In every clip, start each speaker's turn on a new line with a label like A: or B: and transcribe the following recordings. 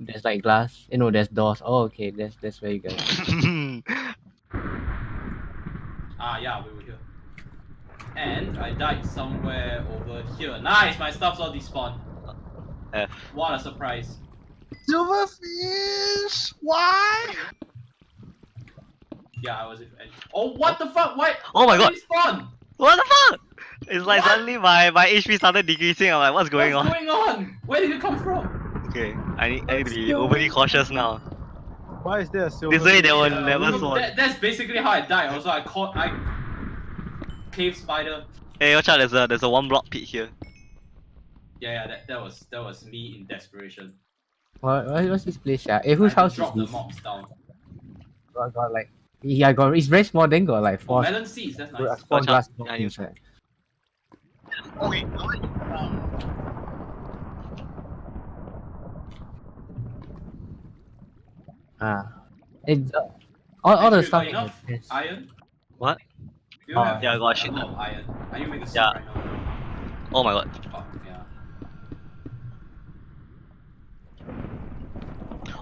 A: there's like glass. You know, there's doors. Oh, okay. That's that's where you go.
B: Ah, yeah, we were here. And I died somewhere over here. Nice, my stuff's all despawned.
C: F.
B: What a surprise.
D: Silverfish! Why?
B: Yeah, I was with Oh, what the fuck? Why?
C: Oh my god!
B: Respawn!
C: What the fuck? It's like
B: What?
C: suddenly my, my HP started decreasing. I'm like, what's going
B: What's
C: on?
B: What's going on? Where did you come from?
C: Okay, I need, I need to be
D: Still-
C: overly cautious now.
D: Why is there a silver?
C: This way they will
B: Yeah,
C: never
B: look,
C: spawn.
B: that, that's basically how I died. Also, I caught I cave spider.
C: Hey, watch out! There's a there's a one block pit here.
B: Yeah, yeah, that, that was that was me in desperation.
A: What, what what's this place? Yeah. Hey, whose
B: I had
A: house
B: to
A: is
B: drop the
A: this?
B: mobs down.
A: Oh, got, got like. Yeah, got. It's very small. Then got like
B: Oh,
A: four.
B: melon seeds, that's
A: got
B: nice.
A: four
C: Watch out.
A: glass
C: Yeah,
A: blocks
C: you-
A: inside.
D: Okay,
A: Ah. It's uh, all, all the stuff.
B: got enough
A: chest.
B: iron?
C: What?
B: Do you
A: Oh,
B: have
C: yeah, I got a shit
B: a of iron. I need to make
C: Yeah.
B: right now.
C: Oh my god.
B: Fuck, yeah.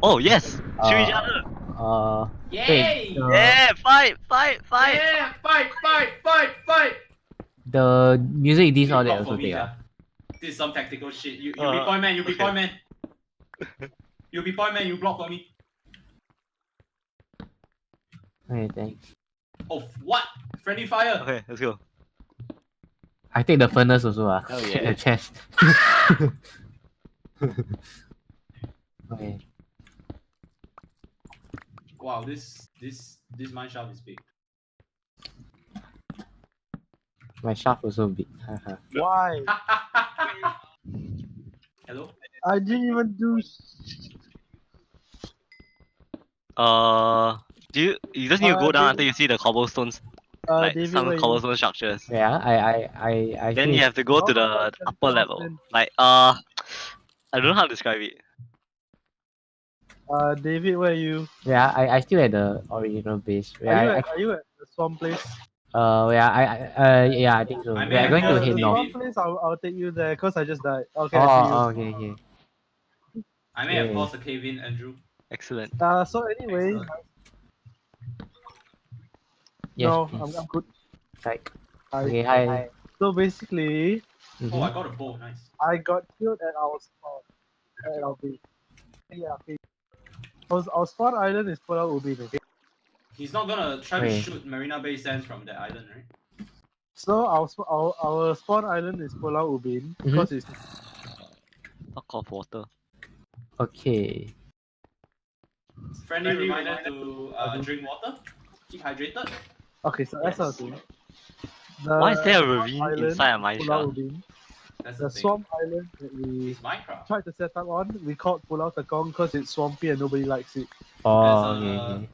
C: Oh yes! Shoot each
A: Uh,
C: other!
A: Uh.
B: Yay!
A: uh,
C: Yeah! Fight! Fight! Fight!
B: Yeah! Fight! Fight! Fight! Fight!
A: The music, this
B: You
A: all that
B: block
A: also
B: for me, yeah.
A: ah.
B: This is some tactical shit. You, you
C: Uh,
B: be point man, you be
C: okay.
B: point man. You be point man, you block for me.
A: Okay, thanks.
B: Oh, what? Friendly fire!
C: Okay, let's go.
A: I take the furnace also. Ah.
C: Oh, yeah.
A: the chest. okay.
B: Wow, this this this mine shaft is big.
A: My shaft also big.
D: why?
B: Hello?
D: I didn't even do.
C: Uh, do you you just need to
D: Uh,
C: go down
D: David-
C: until you see the cobblestones,
D: Uh,
C: like
D: David,
C: some
D: where you-
C: cobblestone structures.
A: yeah, I I I I.
C: Then you have to go to
D: Oh,
C: the upper level. Like uh, I don't know how to describe it.
D: Uh, David, where are you?
A: Yeah, I I still at the original base.
D: Are you,
A: I,
D: at, are you at the swamp place?
A: Uh, yeah, I, I, uh, yeah, I think so.
B: I We're
A: going to
B: gone
A: head
B: to
A: north.
D: swamp place, I'll, I'll take you there because I just died. Okay.
A: Oh,
D: I see you.
A: oh, okay, okay.
B: I may have
A: Yeah.
B: caused a cave in, Andrew.
C: Excellent.
D: Uh, so anyway,
B: Excellent.
A: Yes,
D: no. I'm, I'm good.
A: Like,
D: I,
A: okay, hi.
D: So basically,
A: Mhm.
B: Oh, I got a bow, nice.
D: I got killed at our spawn. At our base. Yeah, okay. Our, our spawn island is Pulau Ubin, okay?
B: He's not gonna try to shoot Marina Bay Sands from that island, right?
D: So our, sp- our, our spawn island is Pulau Ubin
A: Mm-hmm.
D: because it's
C: Fuck off water.
A: Okay.
B: Friendly reminder to uh, drink water. Keep hydrated.
D: Okay. So that's our
B: Yes.
D: thing. The
C: Why is there a ravine
D: island,
C: inside a mine shaft?
D: Ubin,
B: That's
D: the
B: the,
D: swamp island that we tried to set up on, we called Pulau Tekong because it's swampy and nobody likes it.
A: Oh,
B: There's a-
A: okay.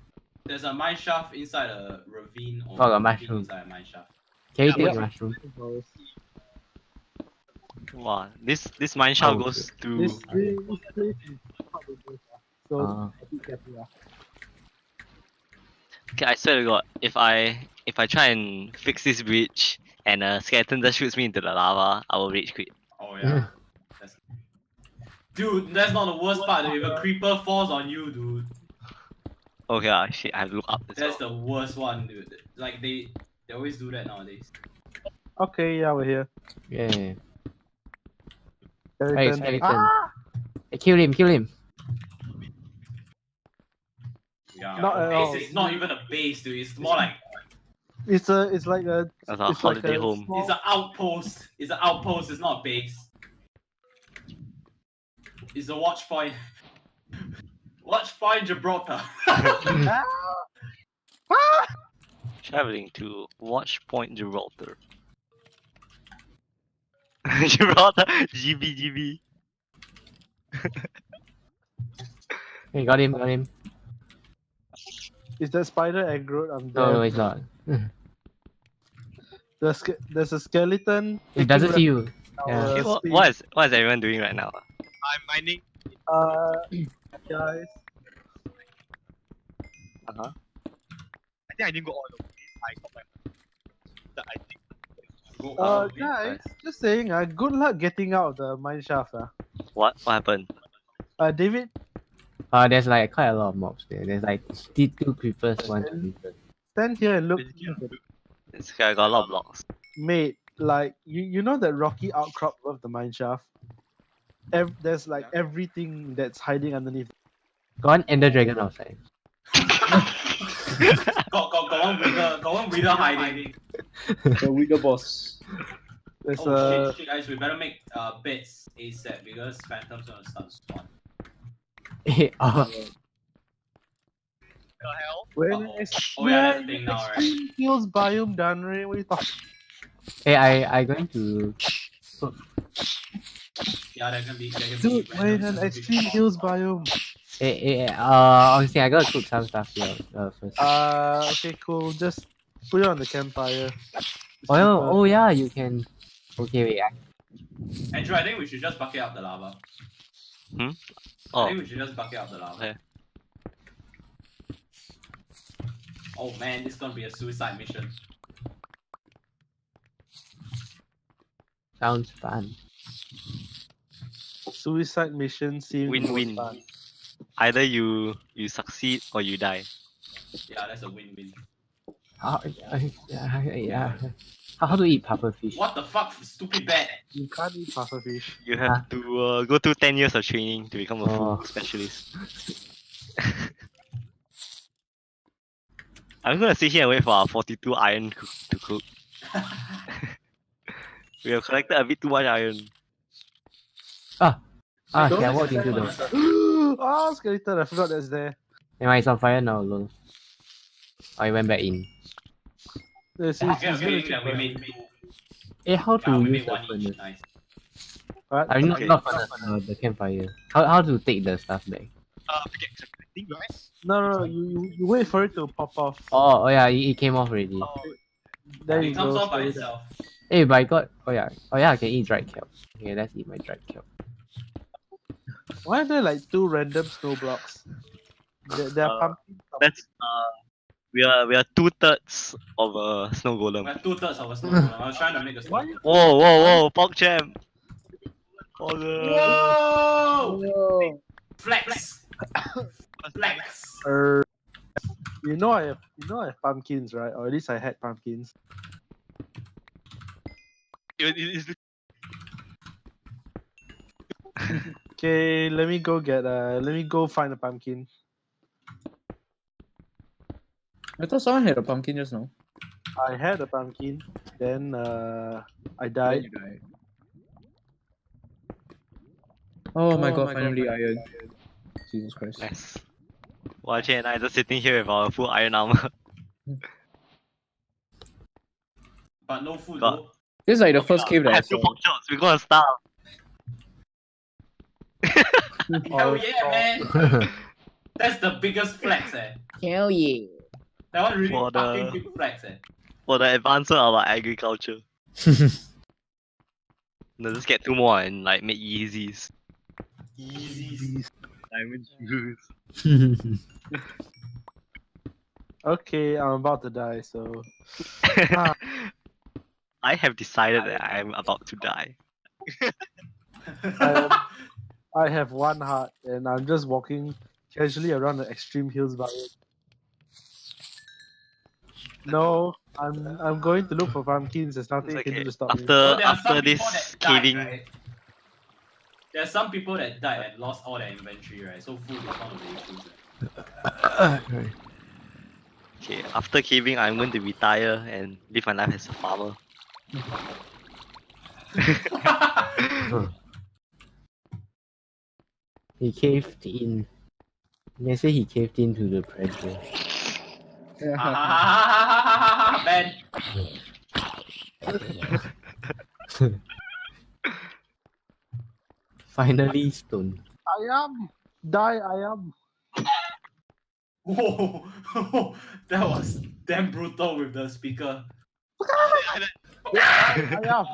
B: There's a mine shaft inside a ravine or
A: Oh, a
B: ravine
A: mushroom.
B: inside a mine shaft.
A: Can you
D: Yeah,
A: take
D: but-
A: the mushroom?
C: Wow, this this mine shaft
A: Oh,
C: goes through.
D: This, this, this place is quite dangerous, so
A: Uh,
D: be careful.
C: Okay, I swear to God, if I if I try and fix this bridge and a skeleton just shoots me into the lava, I will rage quit.
B: Oh yeah. That's... Dude, that's not the worst part. If a creeper falls on you, dude,
C: Okay, ah, shit, I have to look up. As
B: that's
C: well.
B: the worst one, dude. Like they, they always do that nowadays.
D: Okay, yeah, we're here.
A: yeah. Right,
D: Skeleton.
A: skeleton.
D: Ah!
A: Hey, kill him, kill him.
B: Yeah.
D: Not uh, at
B: base
D: all.
B: is not even a base, dude. It's more like
D: It's a, it's like a,
C: That's our
D: it's like
C: holiday
D: a
C: home.
D: small-
B: it's an outpost. It's an outpost. It's not a base. It's a watch point. watch point Gibraltar.
C: Traveling to Watch Point Gibraltar. Gibraltar, GB, GB.
A: Hey, got him, got him.
D: Is that spider aggro? I'm dead.
A: No, no, it's not.
D: The ske- there's a skeleton.
A: It doesn't see you. Yeah.
C: Okay, what, what is what is everyone doing right now?
E: I'm mining.
D: Uh, guys.
C: Uh-huh.
E: I think I didn't go all the way. I got my. The, I think.
B: Go
D: Uh,
B: all the way.
D: guys, just saying. Uh, good luck getting out of the mine shaft. Uh,
C: What what happened?
D: uh David,
A: Uh, there's like quite a lot of mobs there. There's like t- two creepers, one creeper.
D: Stand here and look.
E: Basically,
C: It's I got a lot of blocks.
D: Mate, like you, you know that rocky outcrop of the mine shaft? Ev- there's like everything that's hiding underneath.
A: Got one ender dragon outside.
B: got, got, got one wither, got one wither hiding.
F: The Wither boss.
D: There's
B: Oh
D: a
B: shit, shit, guys, we better make uh, beds ASAP because phantoms gonna start to spawn.
A: oh,
E: the hell?
D: when
B: Uh-oh.
D: it's
B: Oh, yeah, that's the thing now, right?
D: extreme hills biome done, right? What are you talking?
A: hey, I I going to
B: Yeah, there can be. There can
D: Dude,
B: be
D: when
B: randoms,
D: an
B: be
D: extreme
B: spawns.
D: hills biome.
A: Hey, hey, uh, honestly, I gotta cook some stuff here uh, first.
D: Uh, okay, cool. Just put it on the campfire.
A: Oh,
D: cheaper.
A: oh yeah, you can. Okay, wait. I-
B: Andrew, I think we should just bucket up the lava. I
C: Oh,
B: think we should just bucket up the lava.
C: Okay.
B: Oh man, this is gonna be a suicide mission.
A: Sounds fun.
D: Suicide mission seems
C: Win-win.
D: fun.
C: either you you succeed or you die.
B: Yeah, that's a win-win.
A: How, yeah, yeah. How, how to eat pufferfish?
B: What the fuck, stupid bat?
D: You can't eat pufferfish.
C: You have to uh, go through ten years of training to become a
A: Oh.
C: food specialist. I'm gonna sit here and wait for our 42 iron cook to cook. we have collected a bit too much iron.
A: Ah,
B: Don't
A: okay, I
B: let
A: walked
B: that
A: into
B: happen.
A: the.
D: ah, skeleton! I forgot that's there.
A: Am I on fire now, lol. Oh, I went back in.
D: This is
B: okay,
D: gonna
B: yeah, we made.
A: Eh, how to
B: Yeah,
A: use the furnace?
B: each. Nice.
D: What?
A: I mean, not,
C: Okay.
A: not furnace, uh, the campfire. How, how to take the stuff back?
E: Uh, pickaxe, I think, right?
D: No, no, no. You, you, you wait for it to pop off.
A: Oh, oh yeah, it, it came off already.
E: Oh,
D: There
B: it
D: you
B: comes
D: go.
B: off by
D: slowly
B: itself.
A: Hey, but I got. Oh yeah, oh yeah, I can eat dried kelp. Okay, let's eat my dried kelp.
D: Why are there like two random snow blocks? There, there are
C: Uh,
D: pumpkins.
C: That's uh, we are we are two thirds of a snow golem.
B: We're two thirds of a snow golem. I was trying to make a snow golem.
C: Whoa whoa whoa, pog champ. Oh, the...
B: Whoa!
F: Whoa.
B: Flex! Flex!
D: Er, you know I have, you know I have pumpkins, right? Or at least I had pumpkins.
E: it, it, it's
D: Okay, let me go get uh let me go find a pumpkin.
F: I thought someone had a pumpkin just now.
D: I had a pumpkin, then uh I died.
F: you died. Oh, my
A: Oh
F: god,
A: my
F: finally iron. Jesus Christ.
C: Nice. Watching and I just sitting here with our full iron armor.
B: But no food
C: God.
B: though.
F: This is like the first cave that
C: I
F: I
C: have two
F: saw.
C: pork chops. We're gonna starve.
B: Hell
D: Oh,
B: yeah, man! That's the biggest flex, eh.
F: Hell yeah.
B: That one really
C: For the-
B: fucking big flex, eh.
C: for the advancement of our agriculture. No, just get two more and like make Yeezys.
B: Easy.
C: Diamond shoes.
D: Okay, I'm about to die, so Ah.
C: I have decided that I am about to die.
D: Um, I have one heart and I'm just walking casually around the extreme hills biome. No, I'm I'm going to look for pumpkins. There's nothing
C: It's
D: you can do
C: okay.
D: to stop me.
C: After
B: So there are
C: after
B: some people
C: this
B: that died,
C: caving,
B: right? There are some people that died and lost all their inventory, right? So food is one of the issues. eh.
C: okay, after caving, I'm going to retire and live my life as a farmer.
A: he caved in. They say he caved into the predator.
B: Ben.
A: Finally, stone.
D: I am die. I am.
B: Whoa, that was damn brutal with the speaker.
D: I am.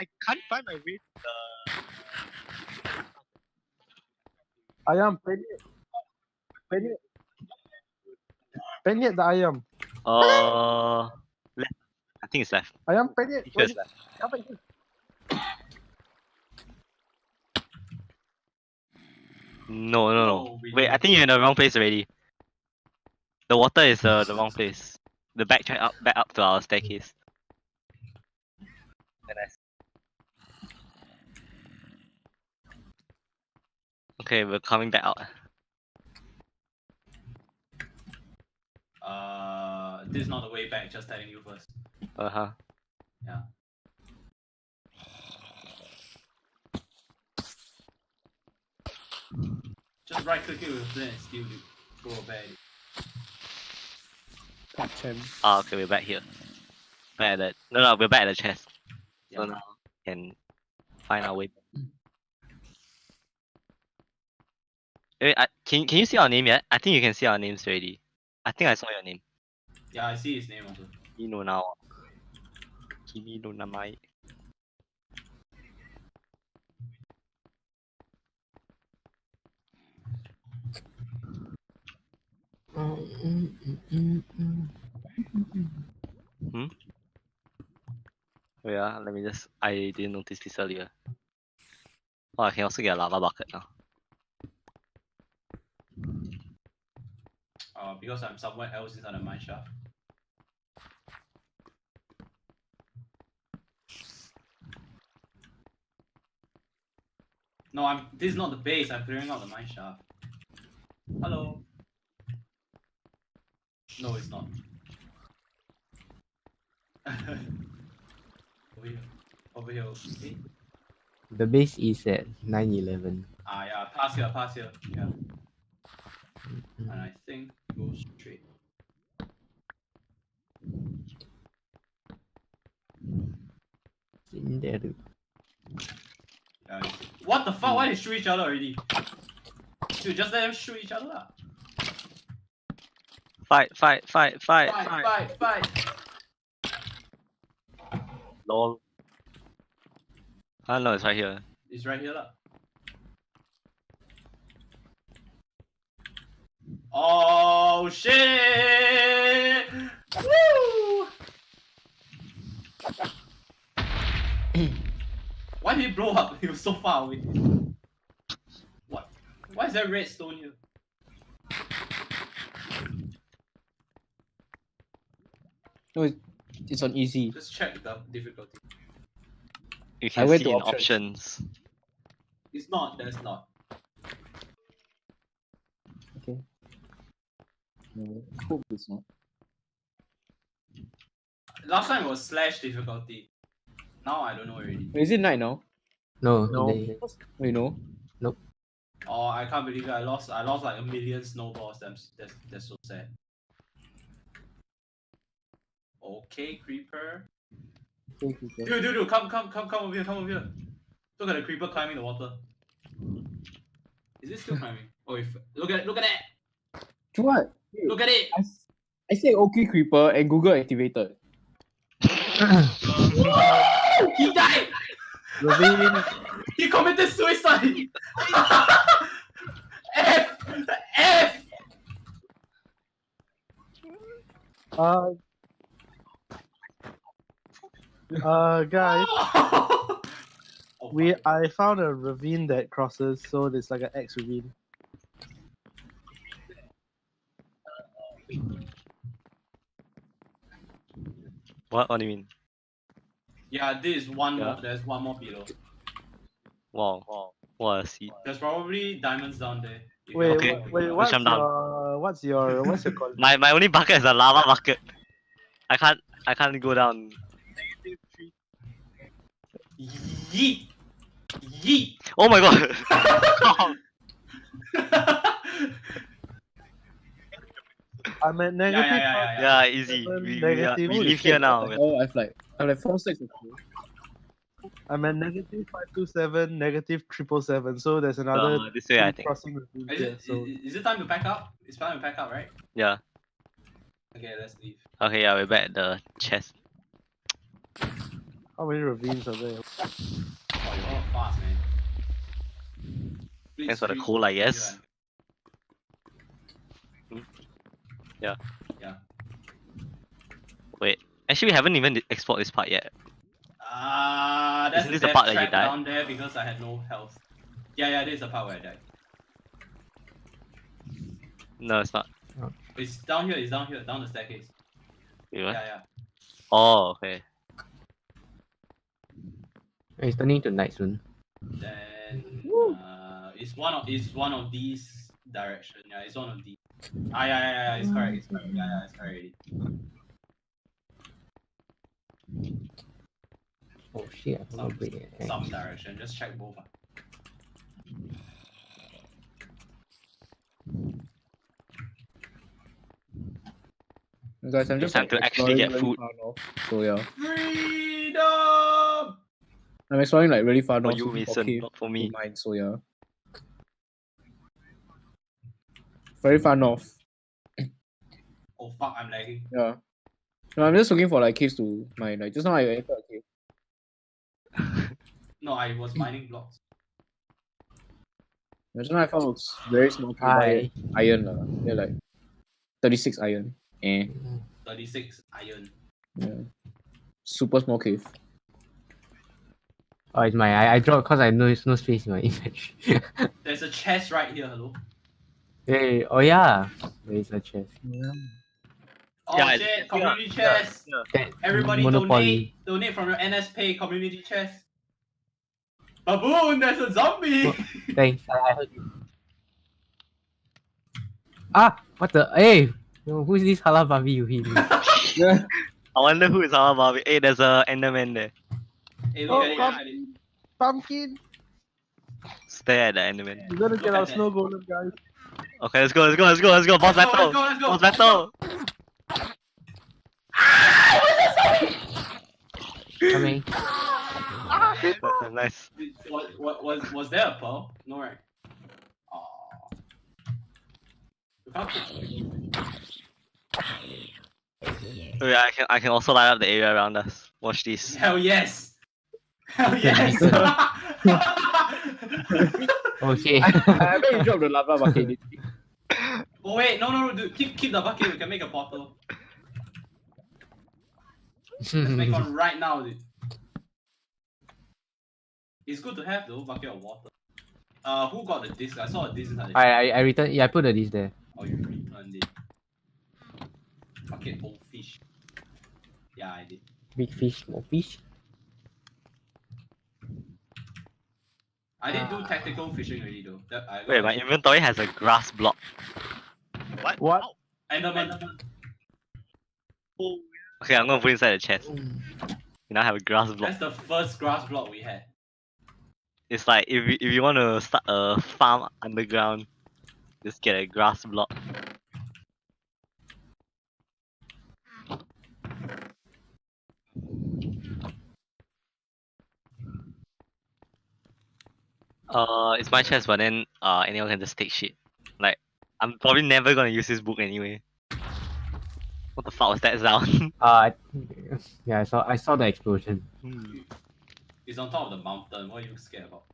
E: I can't find my way to the.
D: ayam penyet. Penyet. Penyet I ayam?
C: Uh, left. I think it's left.
D: Ayam penyet. It's left.
C: No, no, no.
B: Oh,
C: Wait, I think you're in the wrong place already. The water is uh, the wrong place. The back track up, back up to our staircase. I Okay, we're coming back out.
B: Uh, this is not the way back. Just telling you first.
C: Uh huh. Yeah.
B: Just right click it with flint and steel, dude. Go back.
F: Touch him.
C: Ah, okay, we're back here. Back at the no, no, we're back at the chest. So
B: Yeah.
C: now can find our way. Wait, I, can can you see our name yet? I think you can see our names already. I think I saw your name.
B: Yeah, I see his name also.
C: Kimi no Nao. Kimi no Namai. Wait, ah, let me just. I didn't notice this earlier. Oh, I can also get a lava bucket now.
B: Uh, because I'm somewhere else inside the mine shaft. No, I'm. This is not the base. I'm clearing out the mine shaft. Hello. No, it's not. Over here. Over here.
A: The base is at 911.
B: Ah, yeah. Pass here. Pass here. Yeah. Mm-hmm. And I think go straight.
A: In there. dude.
B: Yeah, what the fuck? Why they shoot each other already? Dude, just let them shoot each other. lah.
C: Fight, fight, fight, fight,
B: Fight,
C: fight.
B: fight, fight.
C: Lol. No, it's right here.
B: It's right here. lah. Oh shit! Woo! Why did he blow up? He was so far away. What? Why is there red stone here?
F: No, it's, it's on easy.
B: Just check the difficulty.
C: You can
F: went
C: see
F: to
C: in
F: options.
C: options.
B: It's not. That's not.
F: No, hope it's not.
B: Last time it was slash difficulty. Now I don't know already.
F: Is it night now?
A: No,
D: No.
A: they-
F: Wait, no.
B: Oh, I can't believe it. I lost. I lost like a million snowballs. That's that's that's so sad. Okay, creeper.
F: Okay, okay, okay.
B: Dude, dude, dude, come, come, come, come over here, come over here. Look at the creeper climbing the water. Is it still climbing? Oh, if look at look at that!
F: To what?
B: Look at it!
F: I, s- I said okay creeper and Google activated.
B: He died!
D: Ravine,
B: He committed suicide! F! F!
D: uh, uh, guys,
B: oh,
D: we. I found a ravine that crosses, so there's like an X ravine.
C: What? What do you mean?
B: Yeah, this is one
C: Yeah.
B: more. There's one more below.
C: Wow. Wow. What a seed.
B: There's probably diamonds down there.
D: Wait,
C: Okay.
D: wait, wait, what's
C: I'm down.
D: your, what's your, what's your call?
C: My my only bucket is a lava bucket. I can't I can't go down.
B: Yeet! Yeet!
C: Oh my god.
D: I'm at negative.
B: yeah, yeah, yeah.
C: yeah, easy. We, we, are,
D: negative
C: we live here now.
F: Oh, I've like, I've like four stacks of.
D: I'm at negative five two seven, negative triple seven. So there's another
C: Uh, this way, I
D: two
C: think.
D: crossing ravine
B: Is
D: here.
B: it,
D: So
B: is, is it time to pack up? It's time to pack up, right?
C: Yeah.
B: Okay, let's leave.
C: Okay, yeah, we're back at the chest.
D: how many ravines are there?
B: Oh, you're all fast, man.
C: Thanks for the
B: Blitzkrieg,
C: coal, I guess.
B: Yeah. Yeah.
C: Wait, actually, we haven't even d- explored this part yet.
B: Ah, that's
C: Isn't
B: the
C: this the part that you died?
B: down there because I had no health. Yeah, yeah, this is the part where I died.
C: No, it's not.
B: It's down here. It's down here. Down the staircase.
C: Wait, what?
B: Yeah, yeah.
C: Oh, okay.
A: It's turning to night soon.
B: Then uh, it's one of it's one of these direction. Yeah, it's one of these. Ah, yeah, yeah, yeah. It's correct. It's correct. Yeah, yeah, it's correct.
A: Oh shit, I
B: Some,
A: forgot break it.
B: some direction. Just check both.
F: Guys, I'm just
C: time to actually get food.
F: far north. So yeah,
B: Freedom.
F: I'm exploring like really far
C: For you, Mason,
F: cave
C: not for me.
F: mine, so yeah. Very far north.
B: Oh fuck! I'm lagging.
F: Yeah. No, I'm just looking for like caves to mine. Like just now I entered a cave.
B: No, I was mining blocks.
F: Just now I found a very small cave
A: Hi.
F: iron lah. Yeah, like 36 iron. Eh.
B: Thirty-six iron.
F: Yeah. Super small cave.
A: Oh, it's my I, I dropped because I know it's no space in my inventory.
B: There's a chest right here. Hello.
A: Hey, oh yeah, there is a chest.
B: Oh
C: Yeah,
B: shit! Community
C: yeah,
B: chest.
C: yeah.
A: That
B: Everybody
A: Monopoly.
B: donate. Donate from your NS pay community chest. Baboon, there's a zombie.
A: Oh. Thanks, I, I heard you. Ah, what the? Hey, yo, who's this halal babi you hit? me?
C: I wonder who is our Barbie. Hey, there's a Enderman there.
B: hey, look
D: Oh,
B: at it. Look at it.
D: Pumpkin!
C: Stare at the Enderman.
D: We gotta get
B: Look
D: our
B: at
D: snow golem, guys.
C: Okay, let's go, let's go, let's go, let's go. Boss
B: Let's go,
C: battle.
B: let's go, let's go.
C: Boss battle.
A: Coming.
C: nice.
B: What, what, was, was there a pearl? No, right? Aww. We
C: Oh, yeah, I can I can also light up the area around us. Watch this.
B: Hell yes! Hell yes!
A: Okay.
F: I bet you dropped the lava bucket. Didn't you?
B: oh wait, no, no, no, dude, keep keep the bucket. We can make a portal. Let's make one right now, dude. It's good to have though, bucket of water. Uh, who got the disc? I saw a disc inside the
A: I, I I returned. Yeah, I put the disc there.
B: Oh, you returned it. Bucket old fish. Yeah, I did.
A: Big fish, small fish.
B: I didn't do tactical fishing already though. That, I
C: Wait, my inventory has a grass block.
E: What?
D: What?
E: How?
B: Enderman.
C: Okay, I'm gonna put inside the chest. You now have a grass block.
B: That's the first grass block we had.
C: It's like if you, if you want to start a farm underground, just get a grass block. Uh, it's my chest, but then uh, anyone can just take shit. Like, I'm probably never gonna use this book anyway. What the fuck was that sound?
A: Uh, I- yeah, I saw I saw the explosion.
B: It's on top of the mountain. What are you scared about?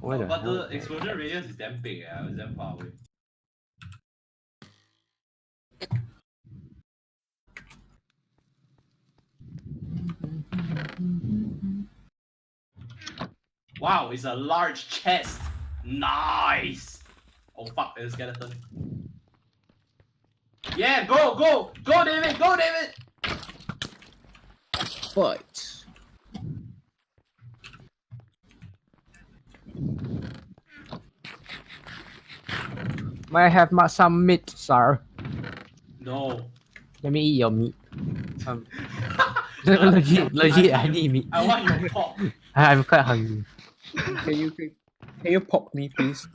A: What the
B: but the explosion radius is damn big. Yeah, it's damn far away. Wow, it's a large chest. Nice. Oh fuck, there's a skeleton. Yeah, go, go, go, David, go, David.
F: Fight.
A: May I have ma- some meat, sir?
B: No,
A: Let me eat your meat. Um, legit, legit, I need meat.
B: I want your pork.
A: I- I'm quite hungry.
F: Can you can, can you poke me, please?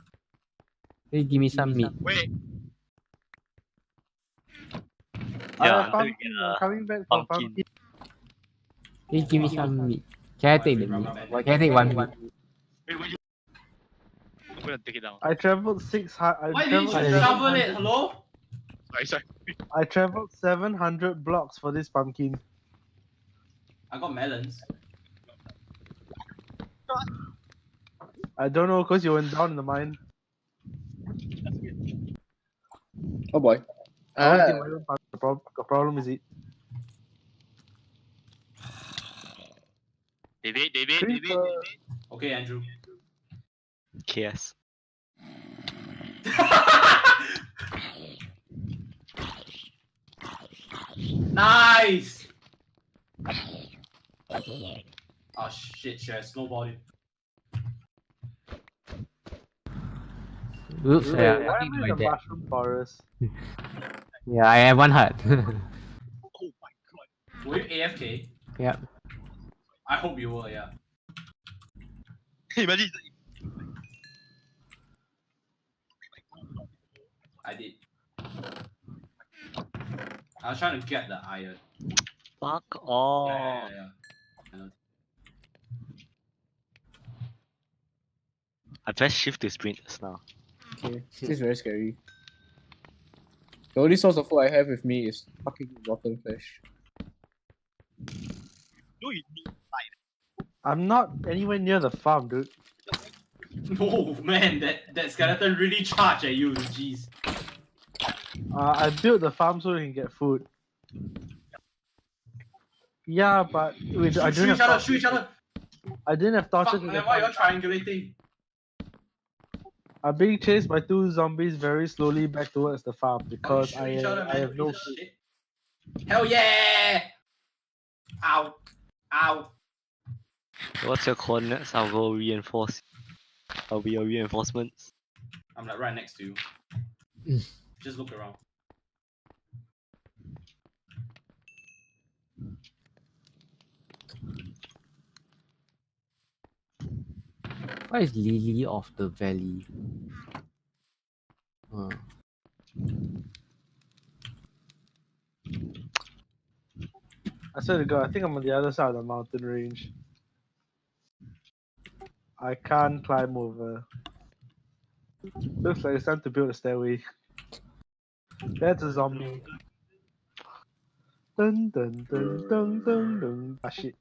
A: Please give me some meat.
E: Wait,
C: Yeah,
D: Uh,
C: until we
D: pumpkin,
C: get
D: I'm
C: a
D: coming back for
C: pumpkin.
D: pumpkin.
A: Please give me some meat. Can I take the meat? Can I take one meat?
E: wait, wait. I'm gonna take it down.
D: I traveled six hu- I
B: Why didn't you
A: I-
B: shovel it? Hello?
E: Sorry, sorry.
D: I traveled 700 blocks for this pumpkin.
B: I got melons.
D: I don't know because you went down in the mine.
F: Oh boy.
D: Uh, the problem, is it.
E: David, David, David, David.
B: Okay, Andrew.
C: Yes.
B: nice! Oh shit, Share, snowball him.
A: Oops,
D: Wait,
A: yeah, I
D: am
A: think
D: I in
A: my
D: the
A: dad.
D: mushroom forest?
A: Yeah, I have one heart.
E: Oh my god.
B: Were you AFK?
A: yeah.
B: I hope you were, yeah.
E: Hey, Imagine
B: I did. I was trying to get the iron.
C: Fuck
B: Yeah,
C: off.
B: yeah, yeah, yeah. I know.
C: I pressed shift to sprint just now.
F: Okay, this is very scary. The only source of food I have with me is fucking rotten flesh.
E: no, you need
D: I'm not anywhere near the farm, dude.
B: Oh man, that, that skeleton really charged at you, jeez.
D: Uh, I built the farm so we can get food. Yeah, but wait, I
B: Shoot, shoot
D: didn't have
B: each other, shoot each other!
D: I didn't have torches.
B: Fuck
D: in
B: man,
D: the
B: why you're
D: farm.
B: triangulating?
D: I'm being chased by two zombies very slowly back towards the farm because
B: Shoot
D: I,
B: each other,
D: uh, I have no food.
B: shit. Hell yeah! Ow. Ow.
C: What's your coordinates? I'll go reinforce. I'll be your reinforcements.
B: I'm like right next to you.
A: Mm.
B: Just look around.
A: What is Lily of the Valley? Uh,
D: I swear to God, I think I'm on the other side of the mountain range. I can't climb over. Looks like it's time to build a stairway. That's a zombie. Dun dun dun dun dun dun. Ah shit.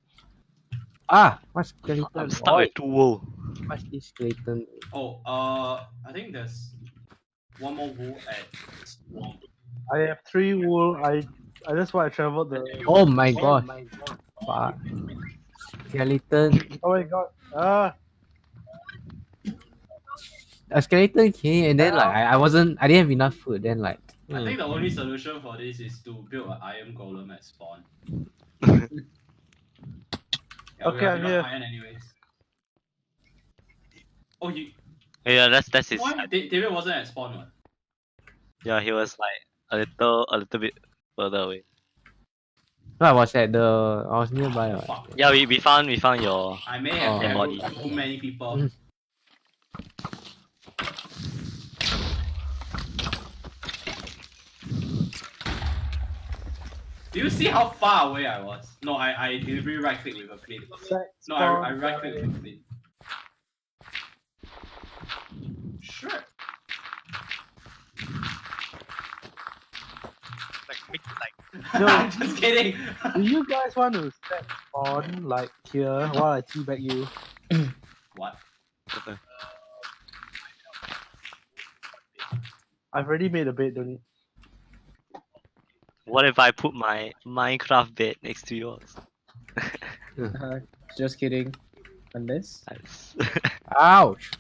A: Ah, what's skeleton?
C: I'm stuck
A: Oi,
C: with two wool.
A: What's this skeleton?
B: Oh, uh, I think there's one more wool at swamp.
D: I have three wool. I I that's why I traveled the.
A: Oh my god. Fuck. Skeleton.
D: Oh my god. Ah.
A: A skeleton came and then like I, I wasn't I didn't have enough food. Then like
B: I think the only solution for this is to build an iron golem at spawn. Yeah,
D: Okay,
B: have
D: I'm here.
B: Iron anyways. Oh, you.
C: Yeah, that's that's his.
B: Why? David wasn't at spawn, what?
C: Yeah, he was like a little a little bit further away.
A: no, I was at the I was nearby. Ah, what.
B: Fuck.
C: Yeah, we, we found we found your
B: I may have
A: Oh.
C: Body.
B: too many people.
A: Hmm.
B: Do you see how far away I was? No, I, I deliberately right click with a flint. No, I, I right click with a flint. Sure.
E: like make it like
D: No.
B: I'm just kidding.
D: Do you guys want to step on like here while I teabag you?
B: what?
D: I've already made a bed, don't you?
C: What if I put my Minecraft bed next to yours?
F: Uh, just kidding. Unless.
C: That's-
A: Ouch.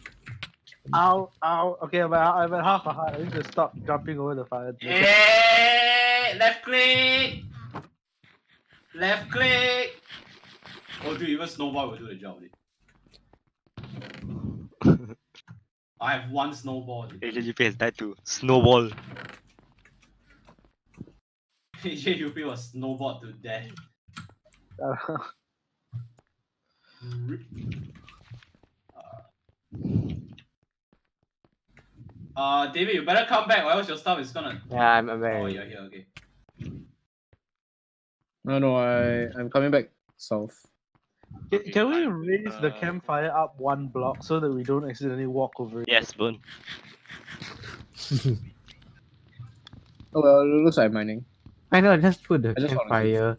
D: Ow, ow. Okay, I'm at, I'm at half a heart. I need to stop jumping over the fire.
B: Hey, left click. Left click. Oh, dude, even snowball will do the job. Dude. I have one snowball. Dude.
C: AJGP has died to snowball.
B: AJUP was snowballed to death. Uh, David, you better come back, or else your stuff is gonna.
A: Yeah, I'm, I'm
B: Oh, you're here, okay.
F: No, no, I I'm coming back south.
D: Can, can we
E: I-
D: raise the
E: uh,
D: campfire up one block so that we don't accidentally walk over it?
C: Yes, Boon.
F: Oh well, it looks like mining.
A: I know, just put the
F: I just
A: campfire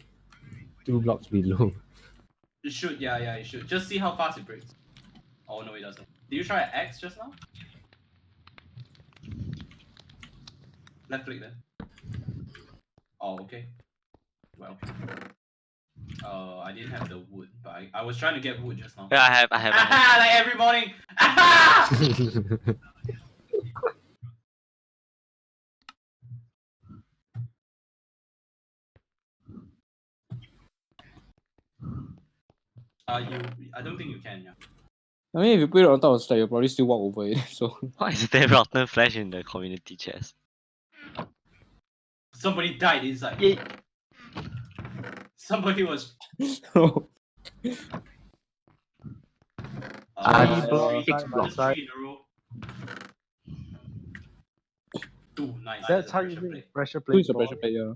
A: two blocks below.
B: It should, yeah, yeah, it should. Just see how fast it breaks. Oh, no, it doesn't. Did you try X just now? Left click then. Oh, okay. Well. Uh, I didn't have the wood, but I, I was trying to get wood just now.
C: Yeah, I have I have. I have.
B: Like every morning! Aha! Uh, you. I don't think you can. Yeah.
F: I mean, if you put it on top of the stack, you'll probably still walk over it. So
C: Why is there rotten flesh in the community chest?
B: Somebody died inside.
C: Yeah.
B: Somebody was.
F: oh,
B: Uh,
A: this
D: block
B: three-
D: side by
B: just
D: side.
B: three in a row. Two, nice.
D: That's
B: a
D: how you
B: pressure
D: make
B: plate.
D: pressure
F: who is
D: plate.
F: the
D: boy.
F: pressure player?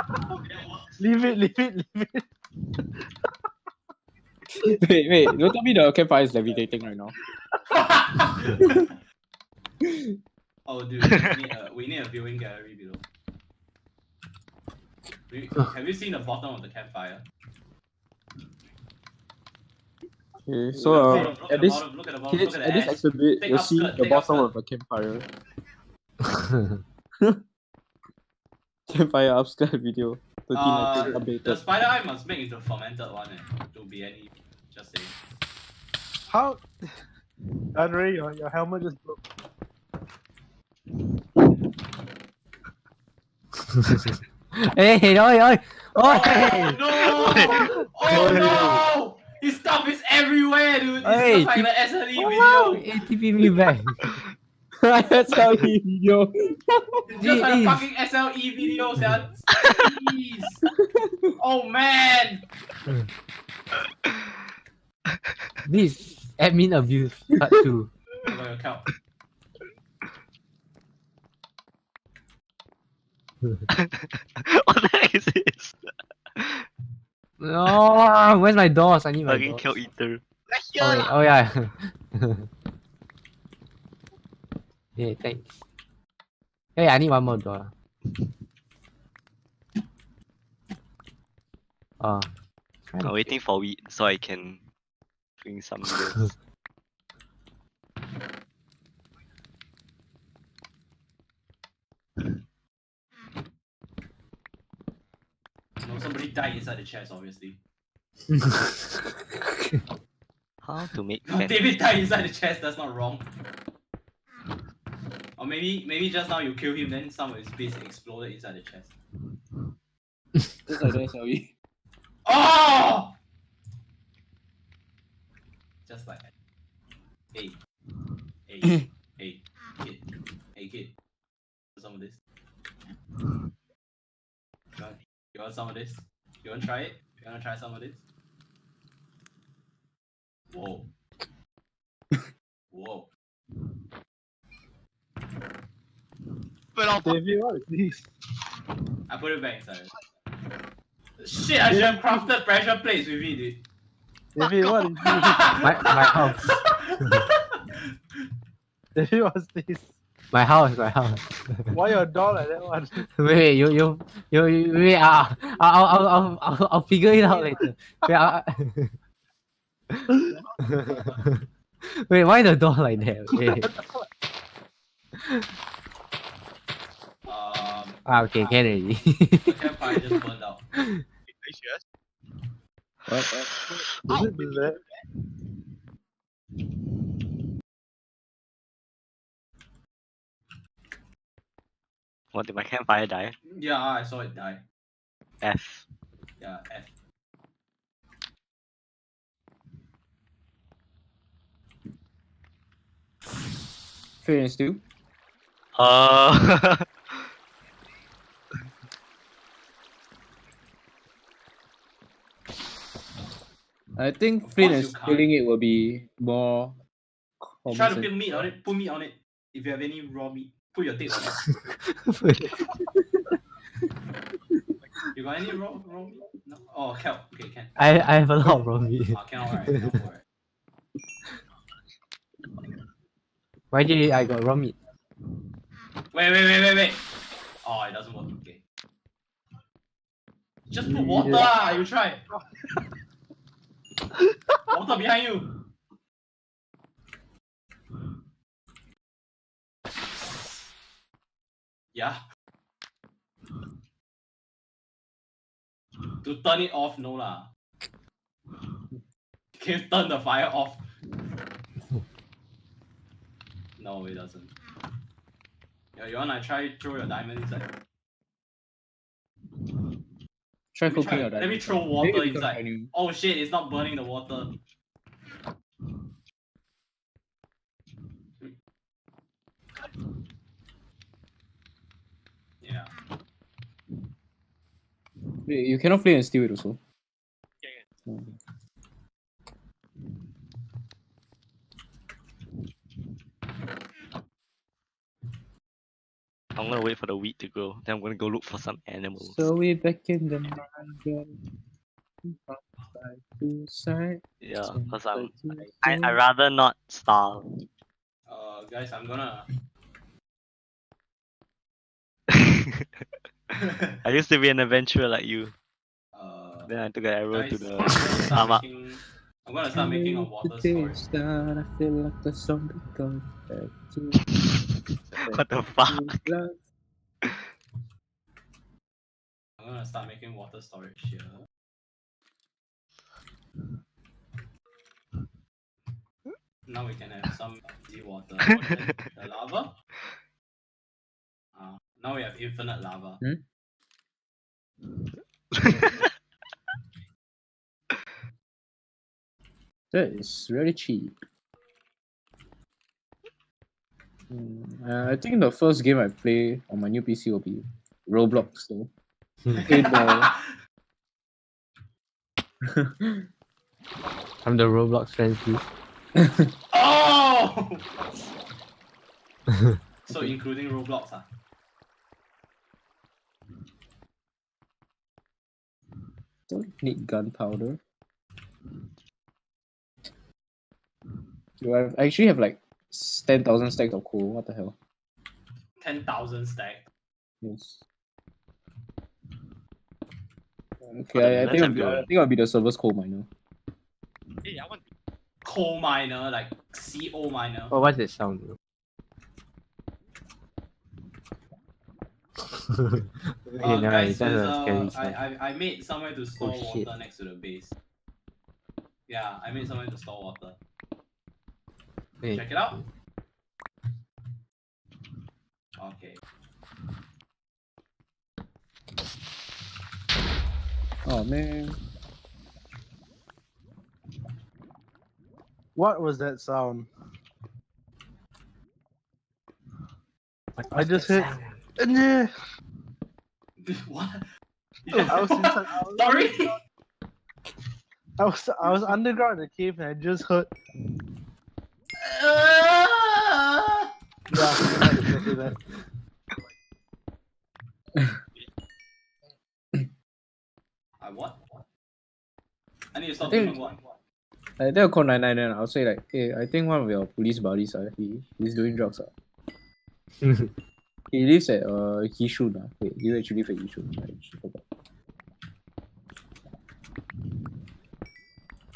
D: Leave it, leave it, leave it.
F: wait, wait, don't tell me the campfire is levitating right now.
B: oh, dude, we need, a, we need a viewing gallery below. We, have you seen the bottom of the campfire?
F: Okay, so uh,
B: look, look
F: at
B: at
F: this
B: bottom, look at the bottom,
F: kids,
B: look at
F: at this exhibit, you'll see
B: skirt,
F: the
B: take up
F: bottom of
B: skirt.
F: the campfire. Campfire upskirt video. 13
B: Uh,
F: updated.
B: the spider eye must make into fermented one eh, to be any. Just saying.
D: How? Andre, your, your helmet just broke.
A: hey, oi, oi, oi!
B: Oh no! Oh no! His stuff is everywhere, dude. It's
A: Hey,
B: just like
A: keep-
B: the SLE
A: Wow,
B: video.
A: ATP me back.
F: That's how he video.
B: It's just like a fucking SLE video, yeah. Jeez. Oh man!
A: This admin abuse part two.
B: I got your count.
C: what the heck is this?
A: No, where's my doors? I need my
C: Fucking
A: doors.
C: kill eater.
A: Oh, oh yeah. yeah, thanks. Hey, I need one more door. Oh.
C: I'm waiting for wheat so I can bring some videos.
B: No, somebody died inside the chest, obviously.
C: How to make
B: David died inside the chest, that's not wrong. Or maybe maybe just now you kill him, then some of his base exploded inside the chest.
F: Just like that, shall we?
B: Oh! Just like that. Hey. Hey. Hmm. hey. Kid. Hey kid. Some of this. You want, you want some of this? You want to try it? You want to try some of this? Whoa. Whoa.
E: But I'll
D: David, what is this?
B: I put it back inside. Shit, I should have crafted pressure plates with it, dude.
D: David, what is this?
A: my, my house.
D: David, what's this?
A: My house, my house.
D: Why your door like that one?
A: wait, wait, you, you, you, you wait, I'll, I'll, I'll, I'll, I'll, I'll figure it out later. Wait, I, ah, ah. wait, why the door like that? Wait.
B: Um,
A: Ah, okay, can already.
B: the campfire just burned out.
E: Gracious.
F: What? what?
D: Does it do that?
C: What did my campfire die?
B: Yeah, I saw it die.
C: F.
B: Yeah, F.
F: Fair and still.
C: Uh
F: I think
B: Of
F: Flint
B: course
F: and
B: you
F: it will be more.
B: Try to put
F: sense.
B: meat on it. Put meat on it. If you have any raw meat, put your tape on it. You got any raw raw meat? No. Oh, kelp. Okay, can.
A: I, I have a lot of raw meat.
B: Ah, cannot. Alright. Cannot, alright.
A: Why did I got raw meat?
B: Wait, wait, wait, wait, wait. Oh, it doesn't work. Okay. Just put water. ah, You try. water behind you. Yeah. To turn it off, no lah. Can you turn the fire off? No, it doesn't. Yo, you wanna try throw your diamond inside?
F: Try
B: Let me,
F: cooking
B: try,
F: your
B: let me throw water
F: you
B: inside. Oh shit, it's not burning the water. Yeah.
F: Wait, You cannot play and steal it also.
E: Yeah, yeah.
F: Mm.
C: I'm gonna wait for the wheat to grow. Then I'm gonna go look for some animals.
F: So we back in the market. Side to side.
C: yeah, because I'm. I I
F: side.
C: rather not starve.
B: Uh, guys, I'm gonna.
C: I used to be an adventurer like you.
B: uh,
C: Then I took an arrow
B: guys,
C: to
B: I'm
C: the
B: gonna start making. I'm gonna start making a water
F: The
B: storage.
F: days that I feel like the zombie going back to
C: What the fuck?
B: I'm gonna start making water storage here. Now we can have some easy water. the, the lava. Uh, now we have infinite lava.
F: That is really cheap. Hmm, uh, I think the first game I play on my new PC will be Roblox though. Eight ball.
A: I'm the Roblox friends, please.
B: oh! so including Roblox, ah.
F: Don't need gunpowder. Do I I actually have like ten thousand stacks of coal? What the hell?
B: ten thousand stack.
F: Yes.
C: For the
F: Okay, I, I think I'll be, I think I'll be the server's coal miner.
E: Hey, I want
B: Coal miner, like CO miner.
A: Oh, what's that sound? okay,
B: Uh,
A: no,
B: guys,
A: it's just
B: there's,
A: a
B: uh,
A: scary
B: I,
A: sound.
B: I, I made somewhere to store
A: Oh, shit.
B: water next to the base. Yeah, I made somewhere to store water.
A: Wait,
B: Check it out. Okay.
F: Oh man.
D: What was that sound?
A: what
D: I just
A: hit.
D: heard-
A: sound?
D: Yeah.
B: what?
D: Oh, I was inside. I was,
B: Sorry.
D: I was I was underground in the cave and I just heard.
B: Ah!
D: Yeah, that's that.
B: I what? I need to stop doing what?
F: I think I'll call 99 then I'll say like, hey, I think one of your police buddies, uh, he, he's doing drugs. Uh. He lives at uh Yishun. Uh. Wait, you actually live at Yishun. I actually forgot.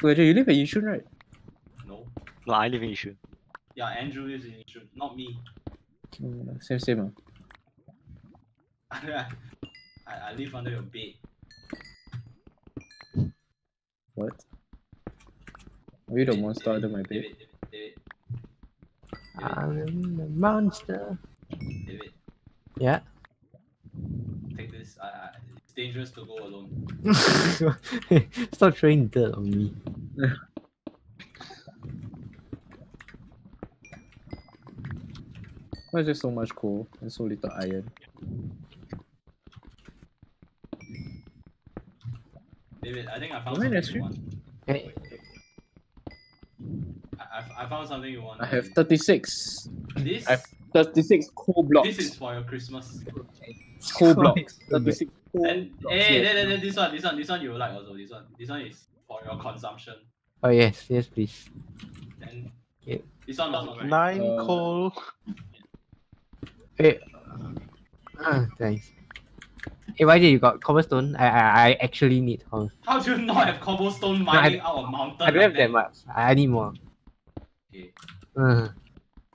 F: Wait, you live at Yishun, right?
B: No.
C: No, I live in Yishun.
B: Yeah, Andrew lives in Yishun, not me.
F: Mm, same, same.
B: I, I live under your bed.
F: What? Are you the
B: David,
F: monster under my bed?
B: David, David, David,
A: I'm the monster.
B: David,
A: Yeah.
B: take this. I, I, it's dangerous to go alone.
A: Stop throwing dirt on me.
F: Why is there so much coal and so little iron?
B: David, I think I found
F: Am I
B: something
F: next
B: you want.
A: Hey,
B: I, I, I found something you want.
F: I have 36.
B: this.
F: I've 36 coal blocks.
B: This is for your Christmas.
F: coal blocks. 36 coal
B: And
F: blocks.
B: hey,
F: yeah.
B: then, then, then this one, this one, this one you like also. This one, this one is for your consumption.
A: Oh yes, yes please.
B: Then
A: Okay.
B: this one also. Right?
D: Nine
F: Uh,
D: coal.
A: Wait. Ah, thanks. Hey, why did you got cobblestone? I I, I actually need. Oh,
B: How do you not have cobblestone mining out of mountain?
A: I don't
B: like
A: have that much. I need more.
B: Okay,
A: Uh,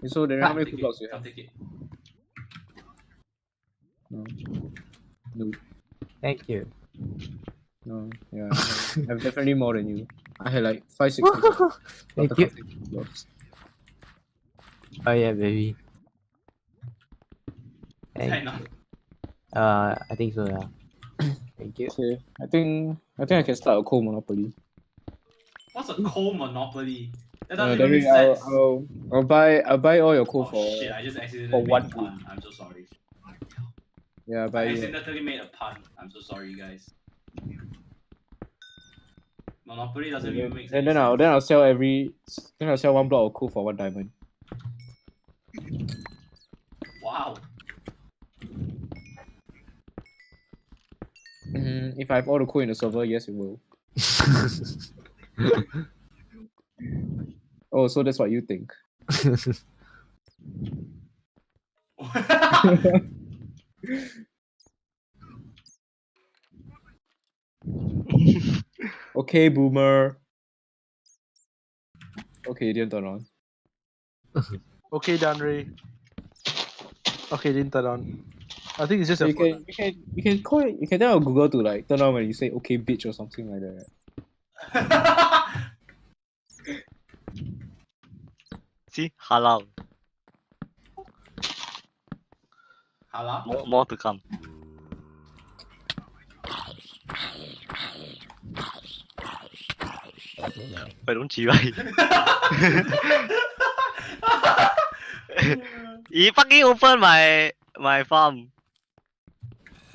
F: So then how many
B: take
F: blocks
B: it.
F: you
B: Come
F: have?
B: take it.
F: No. No.
A: thank you.
F: No. Yeah. I have, definitely more than you. I had like 5, 6 coal
A: thank you.
F: blocks.
A: Oh yeah, baby.
B: Is that
A: Thank
B: enough?
A: Uh, I think so. Yeah. Thank you.
F: Okay, I think I think I can start a coal monopoly.
B: What's a coal monopoly? That doesn't
F: then
B: make
F: we- I'll,
B: sense.
F: I'll, I'll buy I'll buy all your coal
B: Oh
F: for
B: shit, I just accidentally
F: for
B: made
F: one
B: a pun. I'm so sorry.
F: yeah but
B: I
F: buy you.
B: accidentally made a pun. I'm so sorry, guys. Monopoly doesn't
F: And
B: even
F: then,
B: make sense.
F: and then I'll then I'll sell every then I'll sell one block of coal for one diamond.
B: Wow.
F: Mm, if I have all the coal in the server, yes it will. Oh, so that's what you think. Okay, boomer. Okay, it didn't turn on.
D: Okay, Danre. Okay, didn't turn on. I think it's just
F: So
D: a
F: you can you can you can call it you can tell Google to like turn on when you say okay bitch or something like that.
C: See, halal.
B: Hello?
C: More, more to come. Why don't you right? he fucking opened my my farm.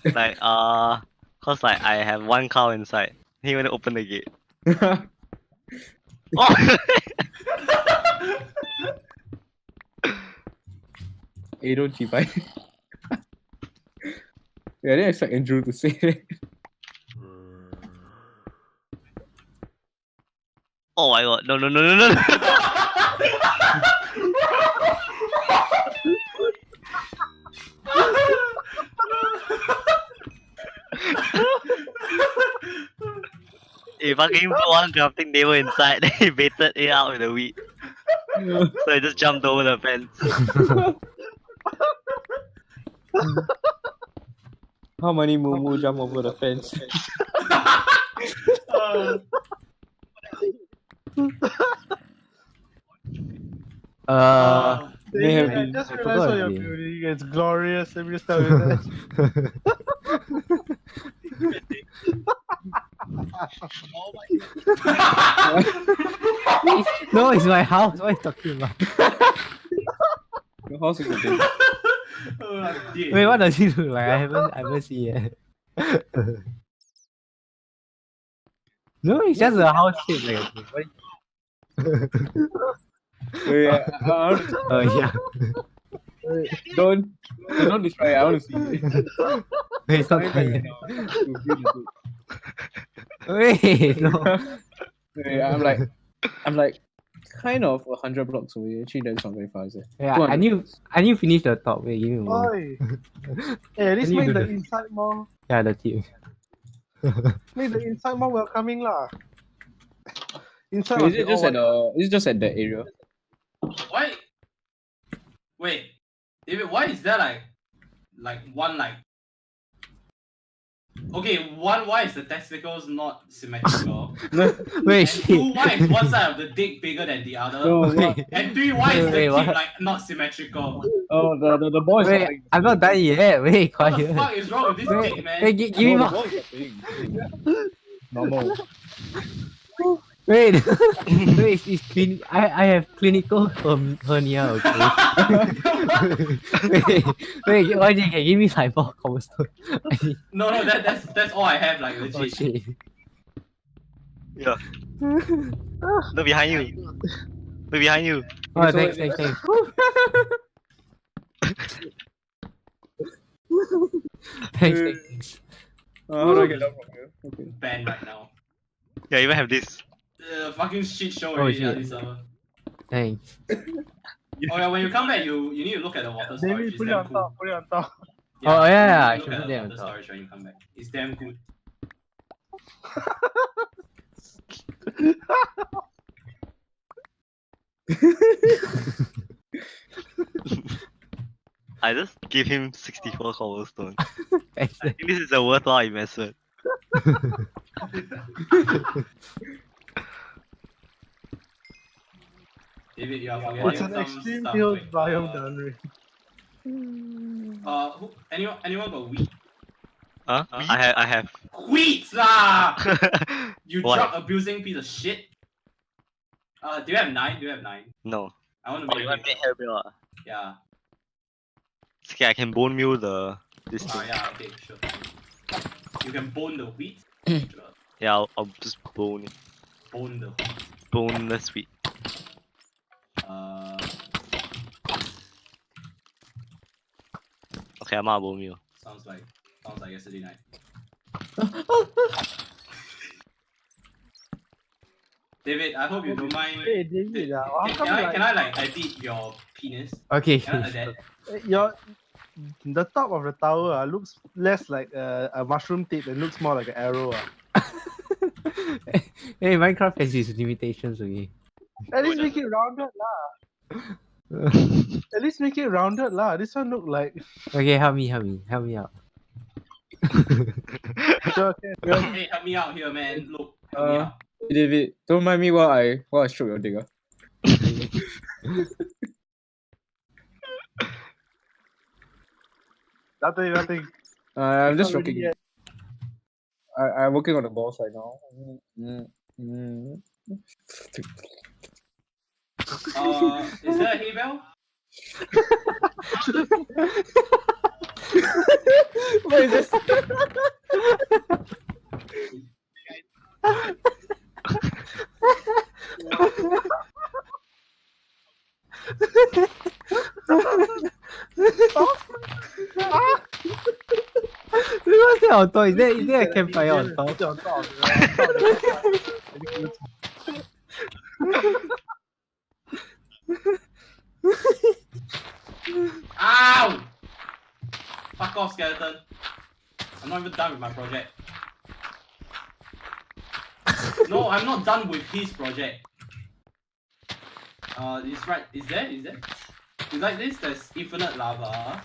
C: Like uh, cause like I have one cow inside. He went to open the gate. Oh!
F: hey, don't cheap I. yeah, I didn't expect Andrew to say that.
C: oh my god! No no no no no! He fucking put one crafting table inside, then he baited it out with the wheat. So I just jumped over the fence.
F: How many Mumu jump over the fence?
B: Uh,
A: Uh,
F: May have
D: I
F: been-
D: just
A: I
D: realized
A: forgot
D: what you're
A: already.
D: building. It's glorious. Let me just tell you that.
E: My
A: no, it's my house. What are you talking about?
F: Your house is a big.
B: oh, I'm.
A: Wait, what does it look like? I haven't, I haven't seen it. no, it's just a house shape like a thing. What
F: Wait, want to,
A: Oh yeah.
F: don't don't destroy it. I want to see it.
A: Wait, it's not
F: Wait,
A: quite yet.
F: no,
A: Wait, no.
F: Wait, I'm like, I'm like, kind of a hundred blocks away. Actually, that's not very far, is it?
A: Yeah,
F: 200.
A: I knew, I knew finish the top. Wait, give me a.
D: Oi. Hey, at least
A: Can
D: make
A: do
D: the
A: that?
D: inside more.
A: Yeah, the tip.
D: Make the inside more welcoming lah. Inside
F: Wait, is it just at the? Is it just at that area?
B: Why? Wait, David, why is there like, like one like? Okay, one. Why is the testicles not symmetrical?
A: Wait,
B: and two. Why is one side of the dick bigger than the other?
F: No, what?
B: And three. Why is the
A: Wait,
B: tip like not symmetrical?
F: Oh, the the, the ball is
A: wait,
F: not
A: I'm not done yet. Wait,
B: What the fuck is wrong with this
A: Wait,
B: dick, man?
A: Wait, gi- give me
F: no,
A: more.
F: the ball is not big. Normal.
A: Wait, wait, it's, it's clin- I, I have clinical herm- hernia, okay? wait, wait, YJ, can you give me like more cobblestone?
B: No, no, that, that's that's all I have. Like legit.
A: oh.
C: Yeah. Look behind you. Look behind you.
A: Oh,
F: so-
A: thanks, thanks, thanks. thanks, thanks, thanks.
F: Uh, how do I get down from here? Okay.
B: Ban right now.
C: Yeah, even have this.
B: Uh, fucking shit show
A: Oh,
B: already.
A: shit.
B: ah, this server.
A: Thanks.
B: Oh yeah, when you come back, you you need to look at the water storage.
D: David,
B: It's
D: put it
B: damn
D: on
B: cool.
D: top. Put it on top.
A: Oh, yeah, yeah, I should
B: look
A: put
B: at
A: it
B: the
A: on
B: water
A: top.
B: storage when you come back. It's damn good.
C: I just give him 64 cobblestone.
A: Thanks.
C: I think this is a worthwhile investment.
B: David, you are
D: It's an extreme field
B: with,
D: biome,
B: uh,
D: Danre.
B: Uh, who, anyone, anyone got wheat?
C: Huh? I have. I have.
B: Wheat lah! You
C: What?
B: drug abusing piece of shit. Uh, do you have nine? Do you have nine?
C: no.
B: I want to
C: Oh,
B: make
C: you
B: a
C: want me
B: paper.
C: hair bill? ah?
B: Yeah.
C: It's okay. I can bone meal the this
B: Ah,
C: thing.
B: yeah. Okay, sure. You can bone the wheat. sure.
C: Yeah, I'll, I'll just bone it.
B: Bone the wheat.
C: Bone the sweet.
B: Uh,
C: Okay, I'm out of bone meal.
B: sounds like sounds like yesterday night. David, I hope you don't mind.
D: Hey, David, uh, how
B: Can,
D: come
B: can I
D: like,
B: can I like edit your penis?
A: Okay.
B: Can I edit?
D: eh, your the top of the tower uh, looks less like a, a mushroom tip and looks more like an arrow. Uh.
A: hey, Minecraft has its limitations, okay?
D: At least make it rounded lah. At least make it rounded lah. This one look like
A: okay, help me, help me, help me out.
D: sure can.
B: Hey, hey, help me out here, man. Look, help me
F: Uh,
B: out.
F: David, don't mind me while I while I stroke your dick.
D: Nothing, nothing.
F: Uh, I'm just
D: Not ready
F: stroking.
D: yet.
F: I, I'm working on the balls right now. Mm, mm, mm.
B: Uh, is there a hay bale?
F: What is this?
A: What's that on top? Is there, is there a campfire on top?
D: It's on top. yeah, on top.
B: Ow! Fuck off, skeleton. I'm not even done with my project. no, I'm not done with his project. Uh, it's right. Is there? Is there? Is like this? There's infinite lava.